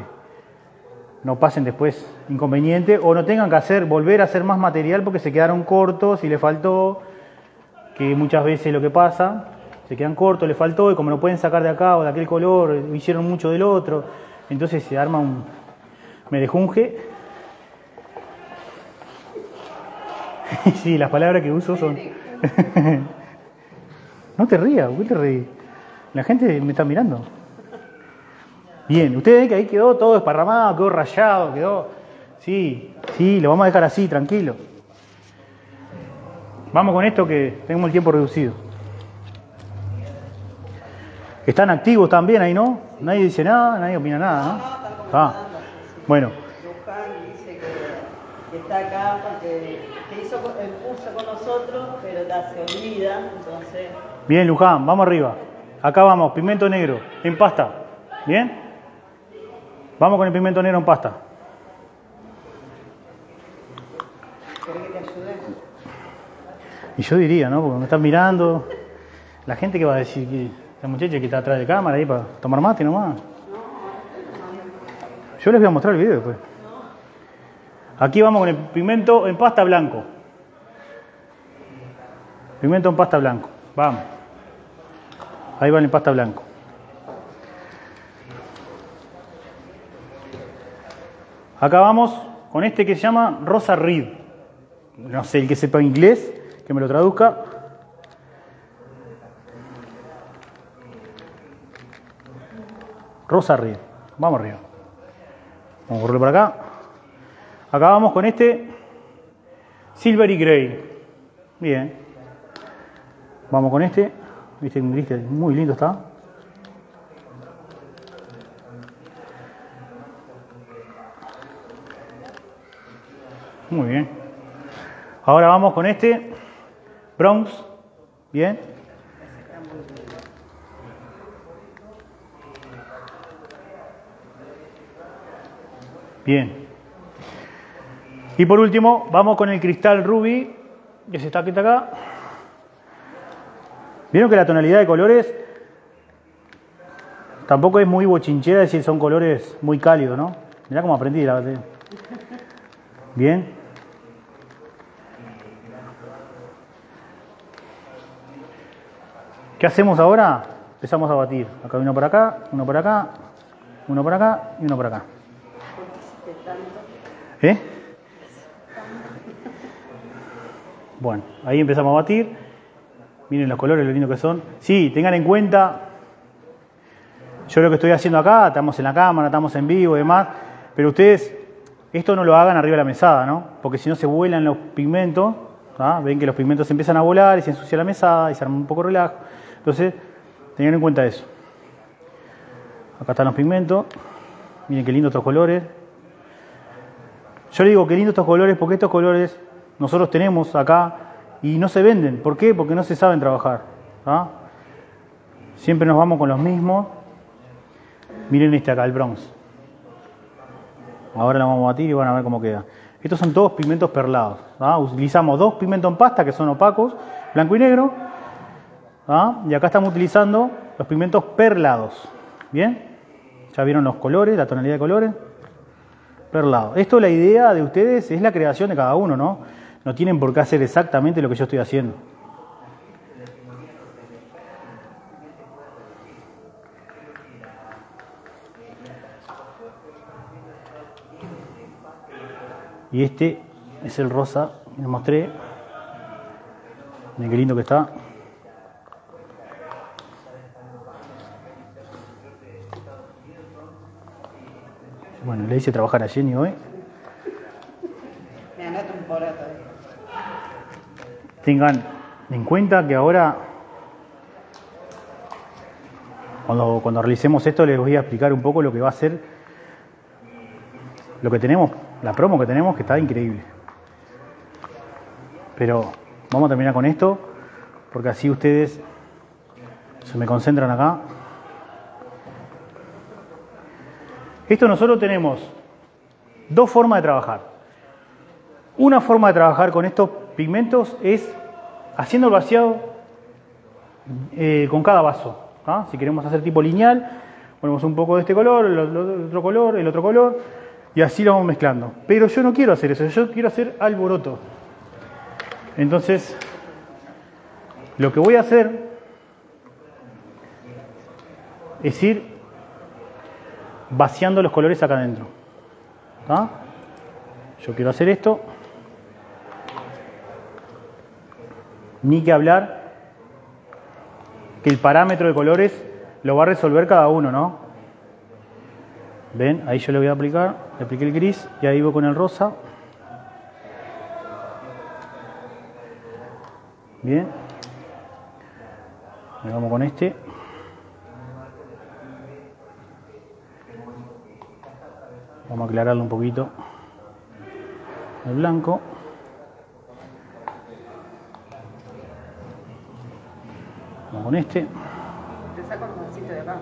no pasen después inconveniente o no tengan que hacer, volver a hacer más material porque se quedaron cortos y le faltó, que muchas veces lo que pasa, se quedan cortos, le faltó y como no pueden sacar de acá o de aquel color, hicieron mucho del otro, entonces se arma un medejunje. sí, las palabras que uso son... no te rías, ¿por qué te ríes? La gente me está mirando. Bien, ustedes ven que ahí quedó todo esparramado, quedó rayado, quedó. Sí, sí, lo vamos a dejar así, tranquilo. Vamos con esto que tenemos el tiempo reducido. Están activos también ahí, ¿no? Nadie dice nada, nadie opina nada, ¿no? Ah, bueno. Luján dice que, está acá porque que hizo el curso con nosotros, pero se olvida, entonces Bien, Luján, vamos arriba. Acá vamos, pimiento negro, en pasta. ¿Bien? Vamos con el pimiento negro en pasta. Y yo diría, ¿no? Porque me están mirando. La gente que va a decir que la muchacha que está atrás de cámara ahí para tomar mate nomás. Yo les voy a mostrar el video después. Aquí vamos con el pimiento en pasta blanco. Pimiento en pasta blanco. Vamos. Ahí va el pasta blanco. Acá vamos con este que se llama Rosa Reed. No sé, el que sepa inglés, que me lo traduzca. Rosa Reed. Vamos arriba. Vamos a correrlo por acá. Acá vamos con este Silvery Gray. Bien. Vamos con este. Viste, viste, muy lindo está. Muy bien. Ahora vamos con este Bronx. Bien. Bien. Y por último, vamos con el cristal rubí, que se está aquí acá. Vieron que la tonalidad de colores tampoco es muy bochinchera, decir, son colores muy cálidos, ¿no? Mirá cómo aprendí. La... Bien. ¿Qué hacemos ahora? Empezamos a batir. Acá uno por acá, uno por acá, uno por acá y uno por acá. ¿Eh? Bueno, ahí empezamos a batir. Miren los colores, lo lindo que son. Sí, tengan en cuenta, yo lo que estoy haciendo acá, estamos en la cámara, estamos en vivo y demás, pero ustedes esto no lo hagan arriba de la mesada, ¿no? Porque si no se vuelan los pigmentos, ¿ah? ven que los pigmentos empiezan a volar y se ensucia la mesada y se arma un poco de relajo. Entonces, tengan en cuenta eso. Acá están los pigmentos. Miren qué lindos estos colores. Yo le digo qué lindos estos colores porque estos colores nosotros tenemos acá y no se venden. ¿Por qué? Porque no se saben trabajar. ¿ah? Siempre nos vamos con los mismos. Miren este acá, el bronce. Ahora lo vamos a batir y van a ver cómo queda. Estos son todos pigmentos perlados. ¿ah? Utilizamos dos pigmentos en pasta que son opacos, blanco y negro. ¿ah? Y acá estamos utilizando los pigmentos perlados. ¿Bien? Ya vieron los colores, la tonalidad de colores. Perlado. Esto la idea de ustedes es la creación de cada uno, ¿no? No tienen por qué hacer exactamente lo que yo estoy haciendo. Y este es el rosa les mostré. Miren qué lindo que está. Bueno, le hice trabajar a Jenny hoy. Me anoto un poroto. ahí. Tengan en cuenta que ahora, cuando, cuando realicemos esto, les voy a explicar un poco lo que va a ser lo que tenemos, la promo que tenemos, que está increíble. Pero vamos a terminar con esto, porque así ustedes se me concentran acá. Esto nosotros tenemos dos formas de trabajar. Una forma de trabajar con estos pigmentos es haciendo el vaciado eh, con cada vaso. Si queremos hacer tipo lineal, ponemos un poco de este color, el otro color, el otro color, y así lo vamos mezclando. Pero yo no quiero hacer eso, yo quiero hacer alboroto. Entonces, lo que voy a hacer es ir vaciando los colores acá adentro. Yo quiero hacer esto. Ni que hablar que el parámetro de colores lo va a resolver cada uno, ¿no? ¿Ven? Ahí yo le voy a aplicar, le apliqué el gris y ahí voy con el rosa. Bien. Vamos con este. Vamos a aclararlo un poquito. El blanco. Vamos con este. Te saco el de acá.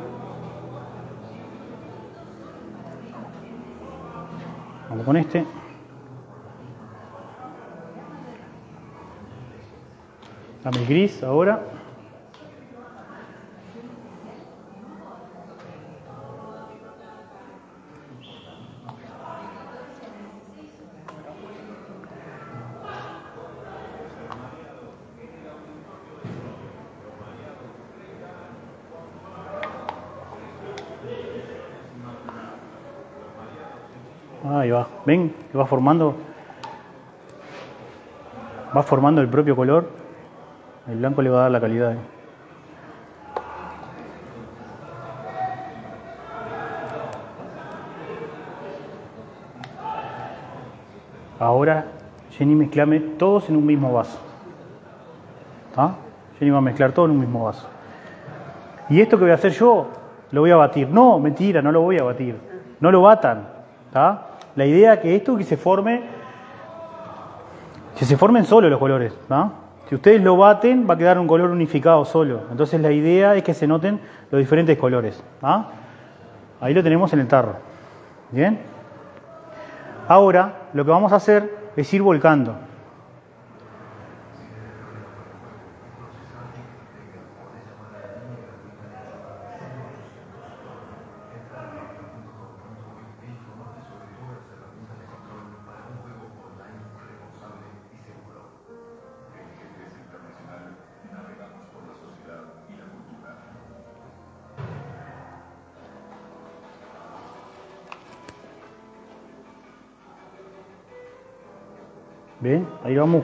Vamos con este. Dame el gris ahora. ¿Ven que va formando? Va formando el propio color. El blanco le va a dar la calidad. Ahora, Jenny, mezclame todos en un mismo vaso. ¿Está? Jenny va a mezclar todo en un mismo vaso. Y esto que voy a hacer yo, lo voy a batir. No, mentira, no lo voy a batir. No lo batan. ¿Está? La idea que esto que se forme, que se formen solo los colores. Si ustedes lo baten, va a quedar un color unificado solo. Entonces la idea es que se noten los diferentes colores. Ahí lo tenemos en el tarro. ¿Bien? Ahora lo que vamos a hacer es ir volcando.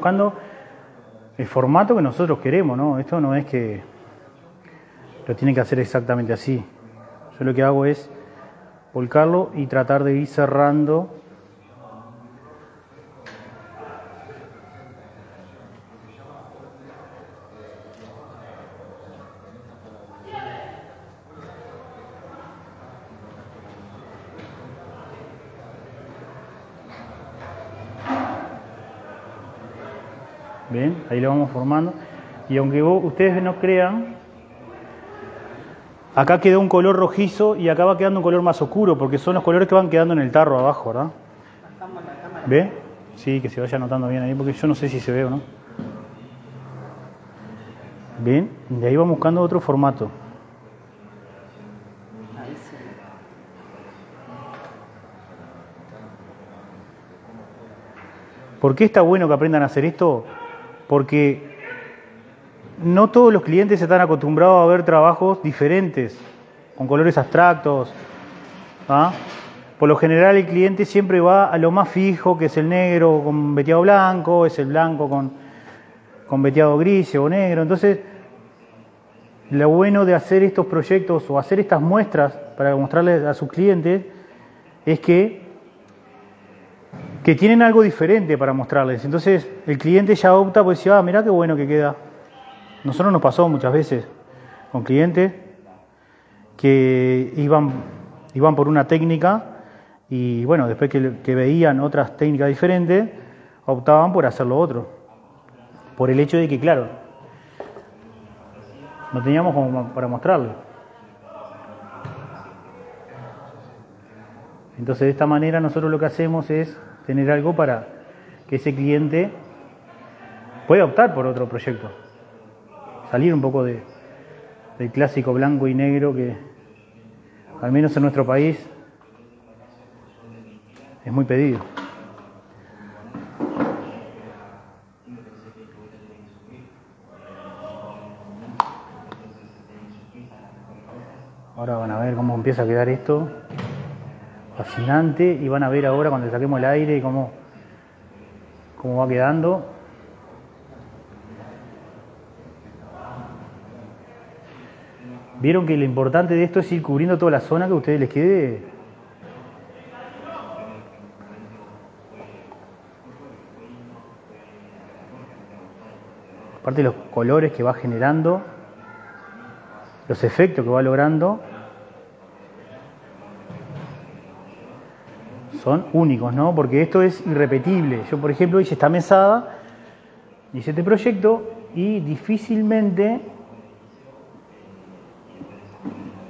Buscando el formato que nosotros queremos, ¿no? Esto no es que lo tiene que hacer exactamente así. Yo lo que hago es volcarlo y tratar de ir cerrando ¿Ven? Ahí lo vamos formando. Y aunque ustedes no crean, acá quedó un color rojizo y acá va quedando un color más oscuro, porque son los colores que van quedando en el tarro abajo, ¿verdad? ¿Ve? Sí, que se vaya notando bien ahí, porque yo no sé si se ve o no. Bien, de ahí vamos buscando otro formato. ¿Por qué está bueno que aprendan a hacer esto? Porque no todos los clientes están acostumbrados a ver trabajos diferentes, con colores abstractos. ¿ah? Por lo general el cliente siempre va a lo más fijo, que es el negro con veteado blanco, es el blanco con, con veteado gris o negro. Entonces, lo bueno de hacer estos proyectos o hacer estas muestras para mostrarles a sus clientes es que que tienen algo diferente para mostrarles. Entonces el cliente ya opta, pues dice, ah, mirá qué bueno que queda. Nosotros nos pasó muchas veces con clientes que iban, iban por una técnica y bueno, después que, veían otras técnicas diferentes, optaban por hacer lo otro. por el hecho de que, claro, no teníamos como para mostrarle. Entonces, de esta manera nosotros lo que hacemos es tener algo para que ese cliente pueda optar por otro proyecto. Salir un poco de, del clásico blanco y negro que, al menos en nuestro país, es muy pedido. Ahora van a ver cómo empieza a quedar esto. Fascinante. Y van a ver ahora cuando saquemos el aire cómo, cómo va quedando. Vieron que lo importante de esto es ir cubriendo toda la zona que a ustedes les quede. Aparte de los colores que va generando, los efectos que va logrando. Son únicos, ¿no? Porque esto es irrepetible. Yo, por ejemplo, hice esta mesada, hice este proyecto y difícilmente,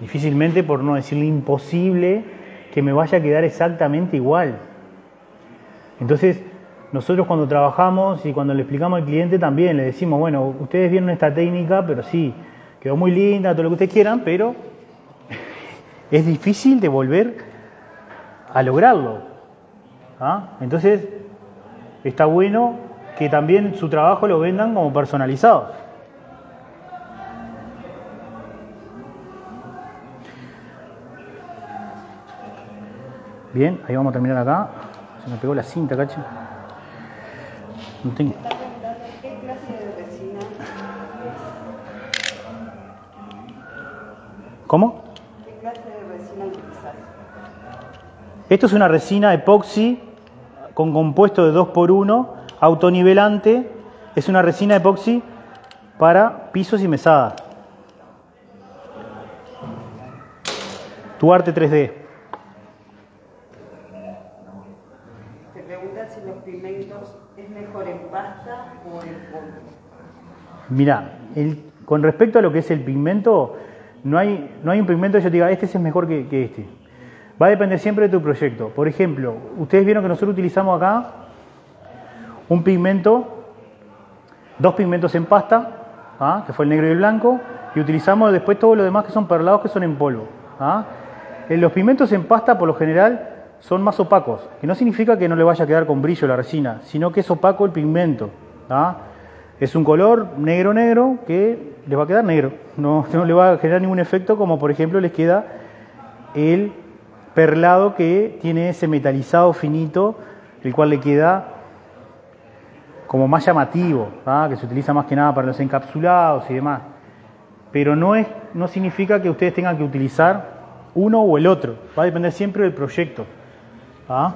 difícilmente, por no decirle imposible, que me vaya a quedar exactamente igual. Entonces, nosotros cuando trabajamos y cuando le explicamos al cliente también le decimos, bueno, ustedes vieron esta técnica, pero sí, quedó muy linda, todo lo que ustedes quieran, pero es difícil de volver a lograrlo. ¿ah? Entonces, está bueno que también su trabajo lo vendan como personalizado. Bien, ahí vamos a terminar acá. Se me pegó la cinta, cacho. No tengo. ¿Cómo? Esto es una resina epoxi con compuesto de 2x1, autonivelante. Es una resina epoxi para pisos y mesadas. Tu arte 3D. Te preguntan si los pigmentos es mejor en pasta o en polvo. Mira, con respecto a lo que es el pigmento, no hay, no hay un pigmento que yo te diga, este es mejor que, que este. Va a depender siempre de tu proyecto. Por ejemplo, ustedes vieron que nosotros utilizamos acá un pigmento, dos pigmentos en pasta, ¿ah? que fue el negro y el blanco, y utilizamos después todo lo demás que son perlados que son en polvo. ¿ah? Los pigmentos en pasta por lo general son más opacos, que no significa que no le vaya a quedar con brillo la resina, sino que es opaco el pigmento. ¿ah? Es un color negro-negro que les va a quedar negro, no, no le va a generar ningún efecto como por ejemplo les queda el perlado que tiene ese metalizado finito, el cual le queda como más llamativo, ¿ah? que se utiliza más que nada para los encapsulados y demás. Pero no, es, no significa que ustedes tengan que utilizar uno o el otro, va a depender siempre del proyecto. ¿ah?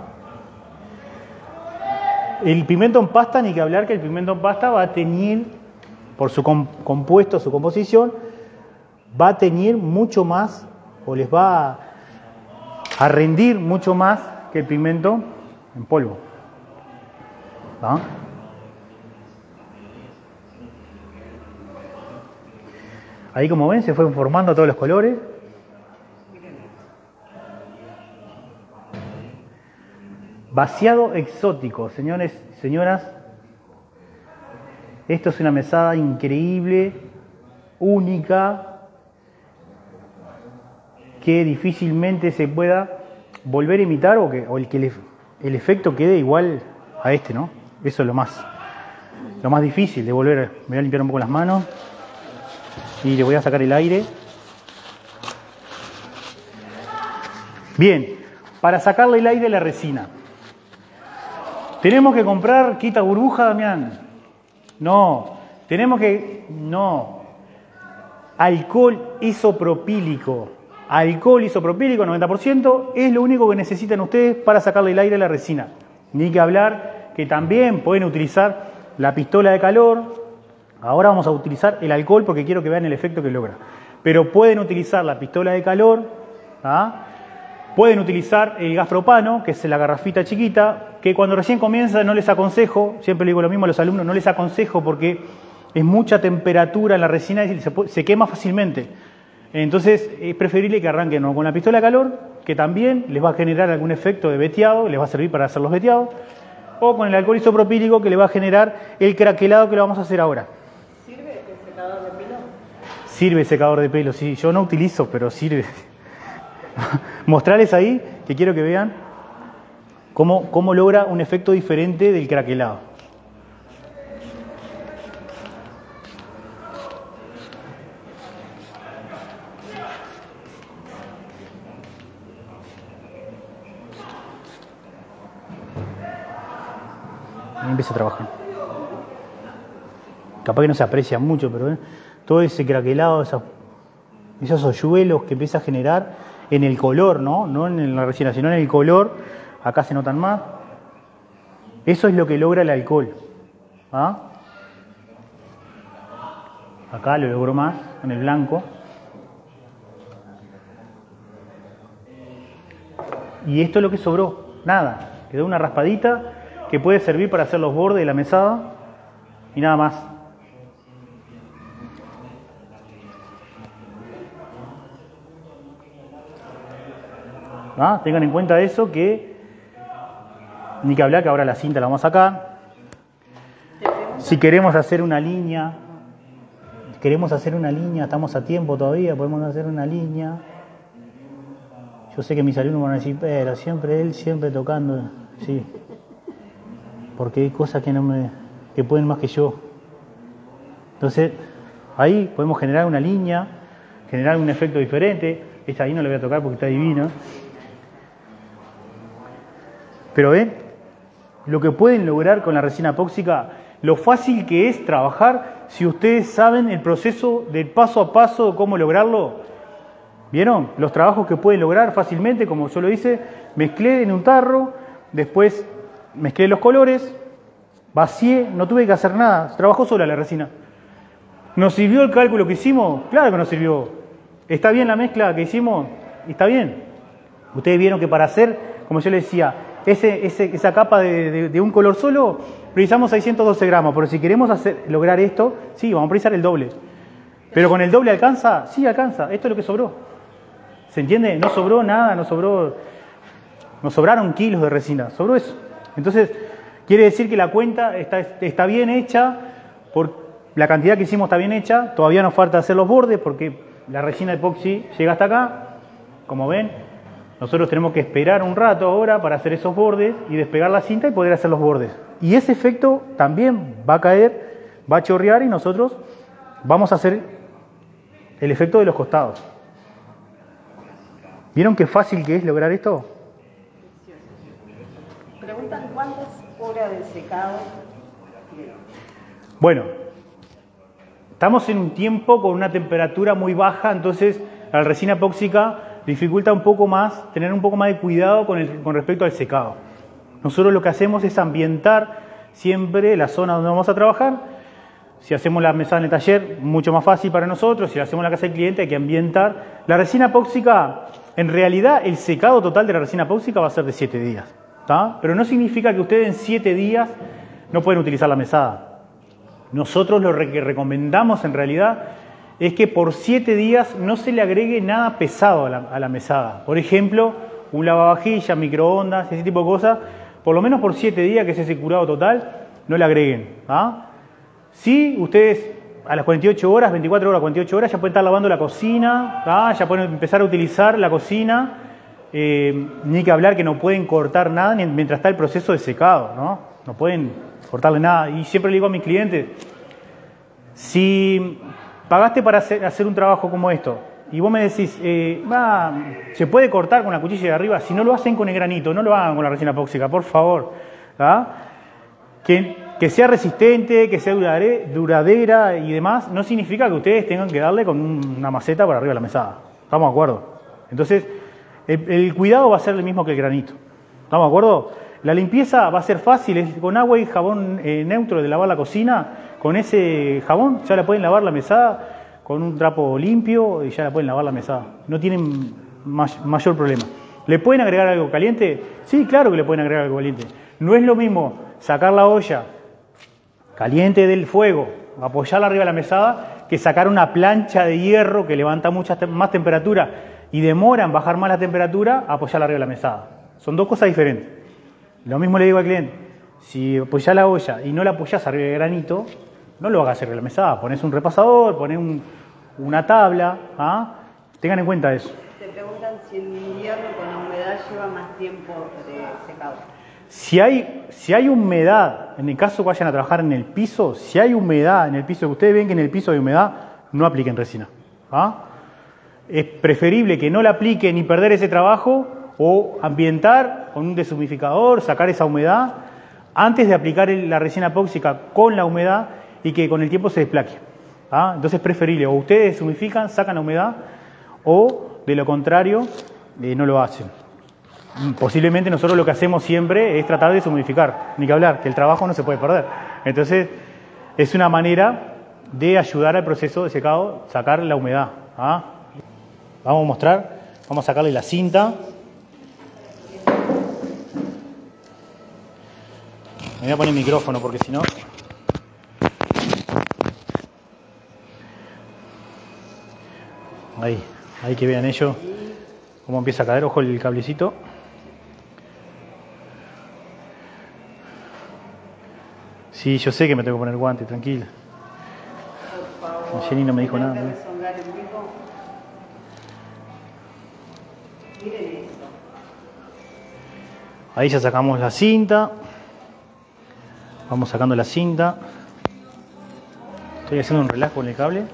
El pigmento en pasta, ni que hablar que el pigmento en pasta va a teñir, por su compuesto, su composición, va a teñir mucho más o les va a a rendir mucho más que el pigmento en polvo. Ahí como ven se fueron formando todos los colores. Vaciado exótico, señores, señoras. Esto es una mesada increíble, única, que difícilmente se pueda volver a imitar o, que, el que el efecto quede igual a este, ¿no? Eso es lo más, lo más difícil de volver. Me voy a limpiar un poco las manos y le voy a sacar el aire. Bien, para sacarle el aire a la resina. Tenemos que comprar quita burbuja, Damián. No, tenemos que no. Alcohol isopropílico alcohol isopropílico 90%, es lo único que necesitan ustedes para sacarle el aire a la resina. Ni que hablar que también pueden utilizar la pistola de calor. Ahora vamos a utilizar el alcohol porque quiero que vean el efecto que logra. Pero pueden utilizar la pistola de calor, ¿ah? pueden utilizar el gas propano, que es la garrafita chiquita, que cuando recién comienza no les aconsejo, siempre le digo lo mismo a los alumnos, no les aconsejo porque es mucha temperatura en la resina y se, se quema fácilmente. Entonces es preferible que arranquen con la pistola de calor, que también les va a generar algún efecto de veteado, les va a servir para hacer los veteados, o con el alcohol isopropílico que le va a generar el craquelado que lo vamos a hacer ahora. ¿Sirve el secador de pelo? Sirve secador de pelo, sí, yo no utilizo, pero sirve. Mostrarles ahí que quiero que vean cómo, cómo logra un efecto diferente del craquelado. Empieza a trabajar. Capaz que no se aprecia mucho, pero ¿eh? todo ese craquelado, esos, esos hoyuelos que empieza a generar en el color, ¿no? No en la resina, sino en el color, acá se notan más. Eso es lo que logra el alcohol. ¿ah? Acá lo logro más, en el blanco. Y esto es lo que sobró, nada. Quedó una raspadita que puede servir para hacer los bordes de la mesada y nada más. ¿Ah? Tengan en cuenta eso que ni que hablar que ahora la cinta la vamos a sacar. Si queremos hacer una línea, queremos hacer una línea, estamos a tiempo todavía, podemos hacer una línea. Yo sé que mis alumnos van a decir, pero siempre él, siempre tocando. Sí, porque hay cosas que no me que pueden más que yo. Entonces, ahí podemos generar una línea, generar un efecto diferente. Esta ahí no la voy a tocar porque está divina. Pero ven lo que pueden lograr con la resina epóxica, lo fácil que es trabajar si ustedes saben el proceso del paso a paso cómo lograrlo. ¿Vieron? Los trabajos que pueden lograr fácilmente, como yo lo hice, mezclé en un tarro, después mezclé los colores, vacié, no tuve que hacer nada, trabajó sola la resina. ¿Nos sirvió el cálculo que hicimos? Claro que nos sirvió. ¿Está bien la mezcla que hicimos? Está bien. Ustedes vieron que para hacer, como yo les decía, ese, esa capa de, un color solo, precisamos 612 gramos, pero si queremos hacer, lograr esto, sí, vamos a precisar el doble. Pero con el doble alcanza, sí alcanza, esto es lo que sobró. ¿Se entiende? No sobró nada, no sobró, no sobraron kilos de resina, sobró eso. Entonces, quiere decir que la cuenta está, está bien hecha, por la cantidad que hicimos está bien hecha, todavía nos falta hacer los bordes porque la resina epoxi llega hasta acá, como ven, nosotros tenemos que esperar un rato ahora para hacer esos bordes y despegar la cinta y poder hacer los bordes. Y ese efecto también va a caer, va a chorrear y nosotros vamos a hacer el efecto de los costados. ¿Vieron qué fácil que es lograr esto? Preguntan cuántas horas de secado Bueno, estamos en un tiempo con una temperatura muy baja, entonces la resina epóxica dificulta un poco más, tener un poco más de cuidado con, el, con respecto al secado. Nosotros lo que hacemos es ambientar siempre la zona donde vamos a trabajar. Si hacemos la mesa en el taller, mucho más fácil para nosotros. Si la hacemos en la casa del cliente, hay que ambientar. La resina epóxica, en realidad, el secado total de la resina epóxica va a ser de 7 días. Pero no significa que ustedes en 7 días no pueden utilizar la mesada. Nosotros lo que recomendamos en realidad es que por siete días no se le agregue nada pesado a la, mesada. Por ejemplo, un lavavajillas, microondas, ese tipo de cosas, por lo menos por siete días, que es ese curado total, no le agreguen. ¿ah? Si ustedes a las 48 horas, 24 horas, 48 horas, ya pueden estar lavando la cocina, ¿ah? ya pueden empezar a utilizar la cocina, eh, ni que hablar que no pueden cortar nada mientras está el proceso de secado, ¿no? No pueden cortarle nada. Y siempre le digo a mis clientes, si pagaste para hacer, un trabajo como esto y vos me decís, eh, se puede cortar con la cuchilla de arriba, si no lo hacen con el granito, no lo hagan con la resina epóxica, por favor. Que, que, sea resistente, que sea duradera y demás, no significa que ustedes tengan que darle con una maceta por arriba de la mesada. ¿Estamos de acuerdo? Entonces, el, cuidado va a ser el mismo que el granito. ¿Estamos de acuerdo? La limpieza va a ser fácil, es con agua y jabón eh, neutro de lavar la cocina con ese jabón ya la pueden lavar la mesada, con un trapo limpio y ya la pueden lavar la mesada. No tienen mayor problema. ¿Le pueden agregar algo caliente? Sí, claro que le pueden agregar algo caliente. No es lo mismo sacar la olla caliente del fuego, apoyarla arriba de la mesada, que sacar una plancha de hierro que levanta mucha más temperatura y demora en bajar más la temperatura, apoyarla arriba de la mesada. Son dos cosas diferentes. Lo mismo le digo al cliente, si apoyás la olla y no la apoyás arriba del granito, no lo hagas arriba de la mesada, pones un repasador, pones una tabla, ¿ah? tengan en cuenta eso. Te preguntan si el invierno con la humedad lleva más tiempo de secado. Si hay, si hay humedad, en el caso que vayan a trabajar en el piso, si hay humedad en el piso, que ustedes ven que en el piso hay humedad, no apliquen resina. ¿ah? Es preferible que no la apliquen ni perder ese trabajo o ambientar con un deshumificador, sacar esa humedad, antes de aplicar la resina epóxica con la humedad y que con el tiempo se desplaque. ¿ah? Entonces es preferible, o ustedes deshumifican, sacan la humedad, o de lo contrario, eh, no lo hacen. Posiblemente nosotros lo que hacemos siempre es tratar de deshumidificar, ni que hablar, que el trabajo no se puede perder. Entonces es una manera de ayudar al proceso de secado, sacar la humedad. ¿ah? Vamos a mostrar, vamos a sacarle la cinta. Me voy a poner micrófono porque si no... Ahí, ahí que vean ellos cómo empieza a caer, ojo el cablecito. Sí, yo sé que me tengo que poner guante, tranquila. Jenny no me dijo nada. Ahí ya sacamos la cinta. Vamos sacando la cinta. Estoy haciendo un relajo con el cable.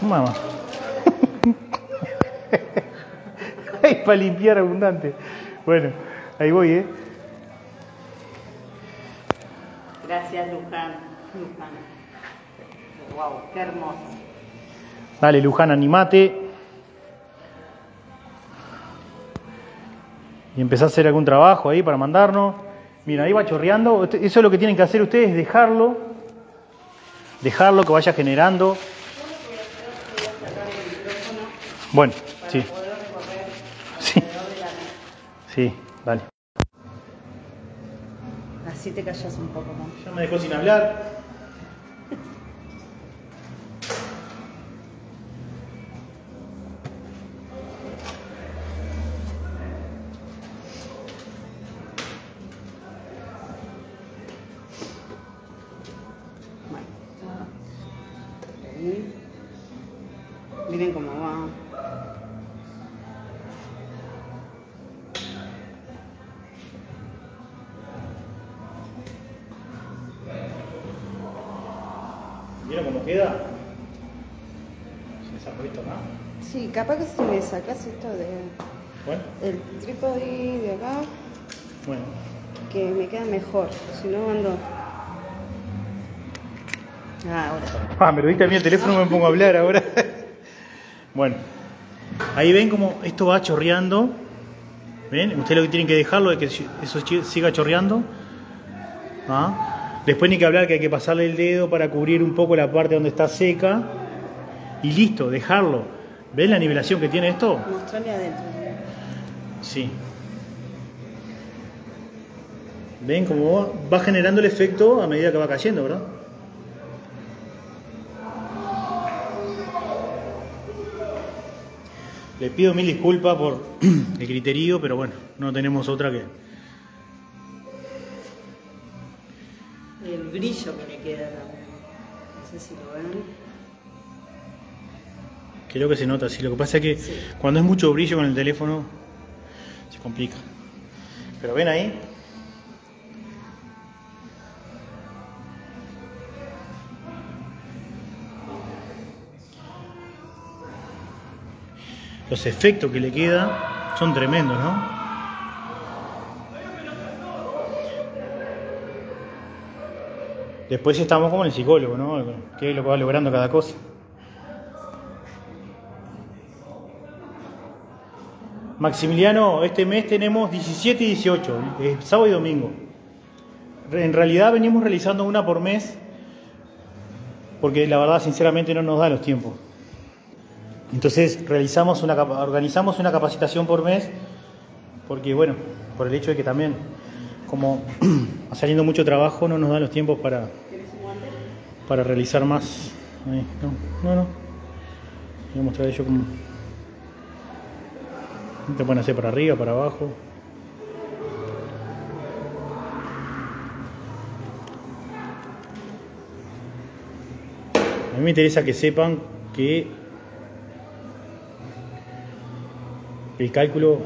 Mamá. Ay, para limpiar abundante. Bueno, ahí voy, ¿eh? Gracias, Luján. Luján. Wow, qué hermoso. Dale, Luján, animate. Y empezá a hacer algún trabajo ahí para mandarnos. Mira, ahí va chorreando. Eso es lo que tienen que hacer ustedes, dejarlo. Dejarlo que vaya generando. Bueno, sí. Sí. Sí, vale. Así te callas un poco más. Ya me dejó sin hablar. ¿Vieron cómo queda? ¿Se me sacó esto acá? Sí, capaz que si me sacas esto de... Bueno. El trípode de acá. Bueno. Que me queda mejor, si no ando... Ah, ahora. Ah, me lo diste a mí el teléfono, me pongo a hablar ahora. bueno. Ahí ven como esto va chorreando. ¿Ven? Ustedes lo que tienen que dejarlo es que eso siga chorreando. ¿Ah? Después ni que hablar que hay que pasarle el dedo para cubrir un poco la parte donde está seca. Y listo, dejarlo. ¿Ven la nivelación que tiene esto? Mostrarle adentro. Sí. ¿Ven cómo va generando el efecto a medida que va cayendo, verdad? Les pido mil disculpas por el criterio, pero bueno, no tenemos otra que el brillo que le queda también. No sé si lo ven. Creo que se nota, sí. Lo que pasa es que cuando es mucho brillo con el teléfono, se complica. Pero ven ahí. Los efectos que le queda son tremendos, ¿no? Después estamos como el psicólogo, ¿no? ¿Qué es lo que va logrando cada cosa? Maximiliano, este mes tenemos 17 y 18, sábado y domingo. En realidad venimos realizando una por mes, porque la verdad sinceramente no nos da los tiempos. Entonces realizamos una, organizamos una capacitación por mes, porque bueno, por el hecho de que también, como saliendo mucho trabajo, no nos dan los tiempos para, para realizar más. no, no, no. Voy a mostrar ello como... Te pueden hacer para arriba, para abajo. A mí me interesa que sepan que el cálculo,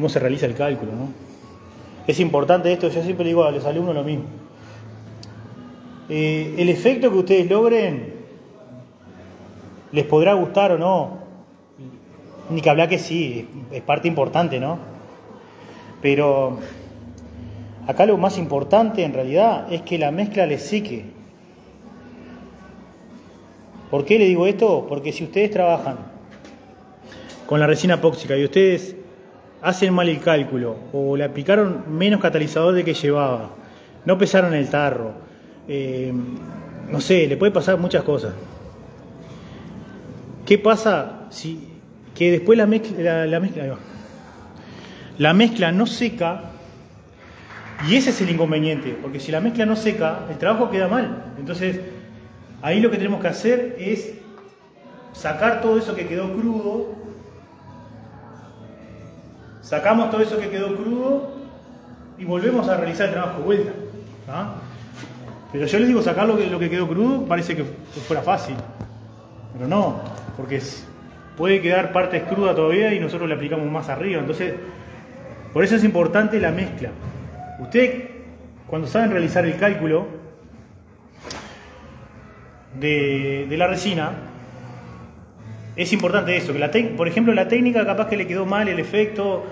cómo se realiza el cálculo, ¿no? Es importante esto, yo siempre digo a los alumnos lo mismo. Eh, el efecto que ustedes logren les podrá gustar o no, ni que hablar que sí, es parte importante, ¿no? Pero acá lo más importante en realidad es que la mezcla les seque. ¿Por qué le digo esto? Porque si ustedes trabajan con la resina epóxica y ustedes hacen mal el cálculo o le aplicaron menos catalizador de que llevaba, no pesaron el tarro, eh, no sé, le puede pasar muchas cosas. ¿Qué pasa si que después la mezcla, la, mezcla, la mezcla no seca? Y ese es el inconveniente, porque si la mezcla no seca, el trabajo queda mal. Entonces, ahí lo que tenemos que hacer es sacar todo eso que quedó crudo Sacamos todo eso que quedó crudo y volvemos a realizar el trabajo vuelta. Pero yo les digo, sacar lo que, lo que quedó crudo parece que fuera fácil. Pero no, porque puede quedar partes crudas todavía y nosotros le aplicamos más arriba. Entonces, por eso es importante la mezcla. Usted, cuando saben realizar el cálculo de, de la resina, es importante eso, que la por ejemplo la técnica capaz que le quedó mal el efecto,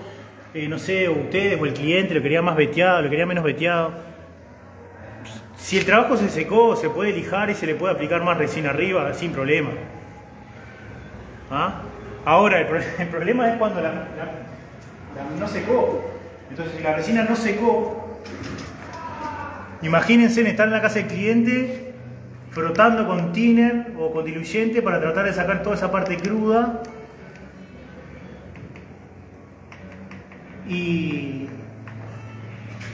eh, no sé, ustedes o el cliente lo quería más veteado, lo quería menos veteado. Si el trabajo se secó, se puede lijar y se le puede aplicar más resina arriba sin problema. ¿Ah? Ahora, el, problema es cuando la, no secó. Entonces, si la resina no secó, imagínense en estar en la casa del cliente frotando con thinner o con diluyente para tratar de sacar toda esa parte cruda. Y,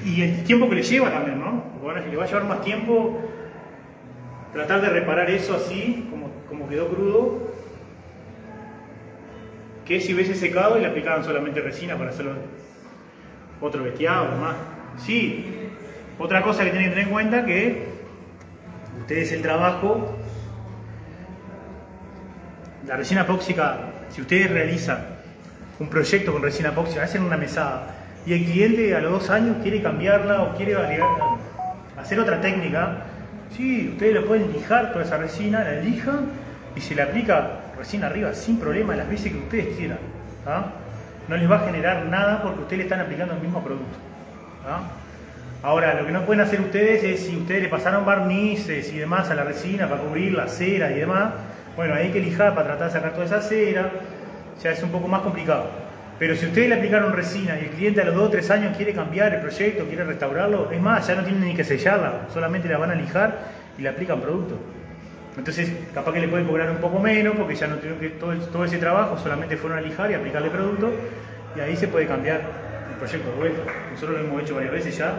y el tiempo que le lleva también, ¿no? Porque ahora si le va a llevar más tiempo tratar de reparar eso así, como, como quedó crudo, que si hubiese secado y le aplicaban solamente resina para hacerlo otro bestiado o más. Sí, otra cosa que tienen que tener en cuenta que ustedes el trabajo, la resina epóxica, si ustedes realizan un proyecto con resina epóxica, hacen una mesada y el cliente a los dos años quiere cambiarla o quiere hacer otra técnica, sí, ustedes lo pueden lijar toda esa resina, la lijan y se le aplica resina arriba sin problema las veces que ustedes quieran. No les va a generar nada porque ustedes le están aplicando el mismo producto. Ahora, lo que no pueden hacer ustedes es, si ustedes le pasaron barnices y demás a la resina para cubrir la cera y demás, bueno, hay que lijar para tratar de sacar toda esa cera, ya es un poco más complicado. Pero si ustedes le aplicaron resina y el cliente a los 2 o 3 años quiere cambiar el proyecto, quiere restaurarlo, es más, ya no tienen ni que sellarla, solamente la van a lijar y le aplican producto. Entonces, capaz que le pueden cobrar un poco menos porque ya no tienen que todo, todo ese trabajo, solamente fueron a lijar y aplicarle producto y ahí se puede cambiar el proyecto de vuelta. Nosotros lo hemos hecho varias veces ya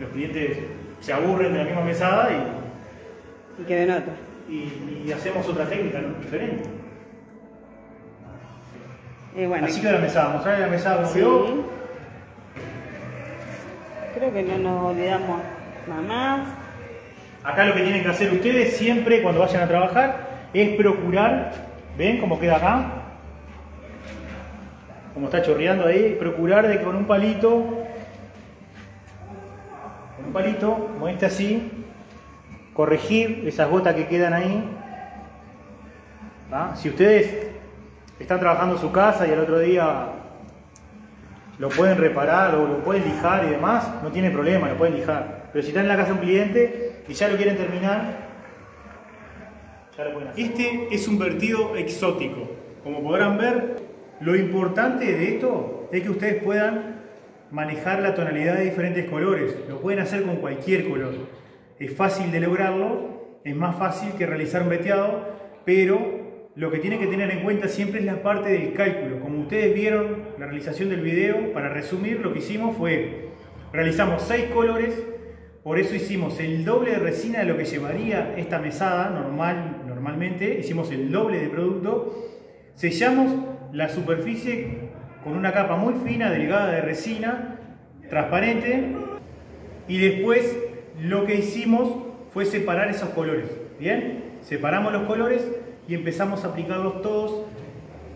los clientes se aburren de la misma mesada y. Y que otra. Y, hacemos otra técnica diferente. Eh, bueno, Así que la mesada, mostrar la mesada sí. Creo que no nos olvidamos nada más. Acá lo que tienen que hacer ustedes siempre cuando vayan a trabajar es procurar, ¿ven cómo queda acá? Como está chorreando ahí, procurar de que con un palito un palito, como este así, corregir esas gotas que quedan ahí. Si ustedes están trabajando en su casa y al otro día lo pueden reparar o lo pueden lijar y demás, no tiene problema, lo pueden lijar. Pero si están en la casa de un cliente y ya lo quieren terminar, ya pueden. Este es un vertido exótico. Como podrán ver, lo importante de esto es que ustedes puedan manejar la tonalidad de diferentes colores. Lo pueden hacer con cualquier color. Es fácil de lograrlo, es más fácil que realizar un veteado, pero lo que tienen que tener en cuenta siempre es la parte del cálculo. Como ustedes vieron la realización del video, para resumir lo que hicimos fue, realizamos seis colores, por eso hicimos el doble de resina de lo que llevaría esta mesada normal, normalmente, hicimos el doble de producto, sellamos la superficie con una capa muy fina, delgada de resina, transparente, y después lo que hicimos fue separar esos colores. Bien, separamos los colores y empezamos a aplicarlos todos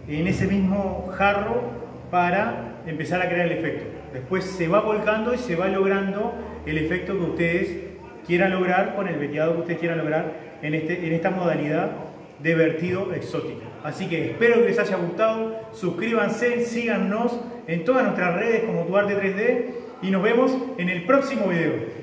en ese mismo jarro para empezar a crear el efecto. Después se va volcando y se va logrando el efecto que ustedes quieran lograr con el veteado que ustedes quieran lograr en, este, en esta modalidad de vertido exótico. Así que espero que les haya gustado, suscríbanse, síganos en todas nuestras redes como Tu Arte 3D y nos vemos en el próximo video.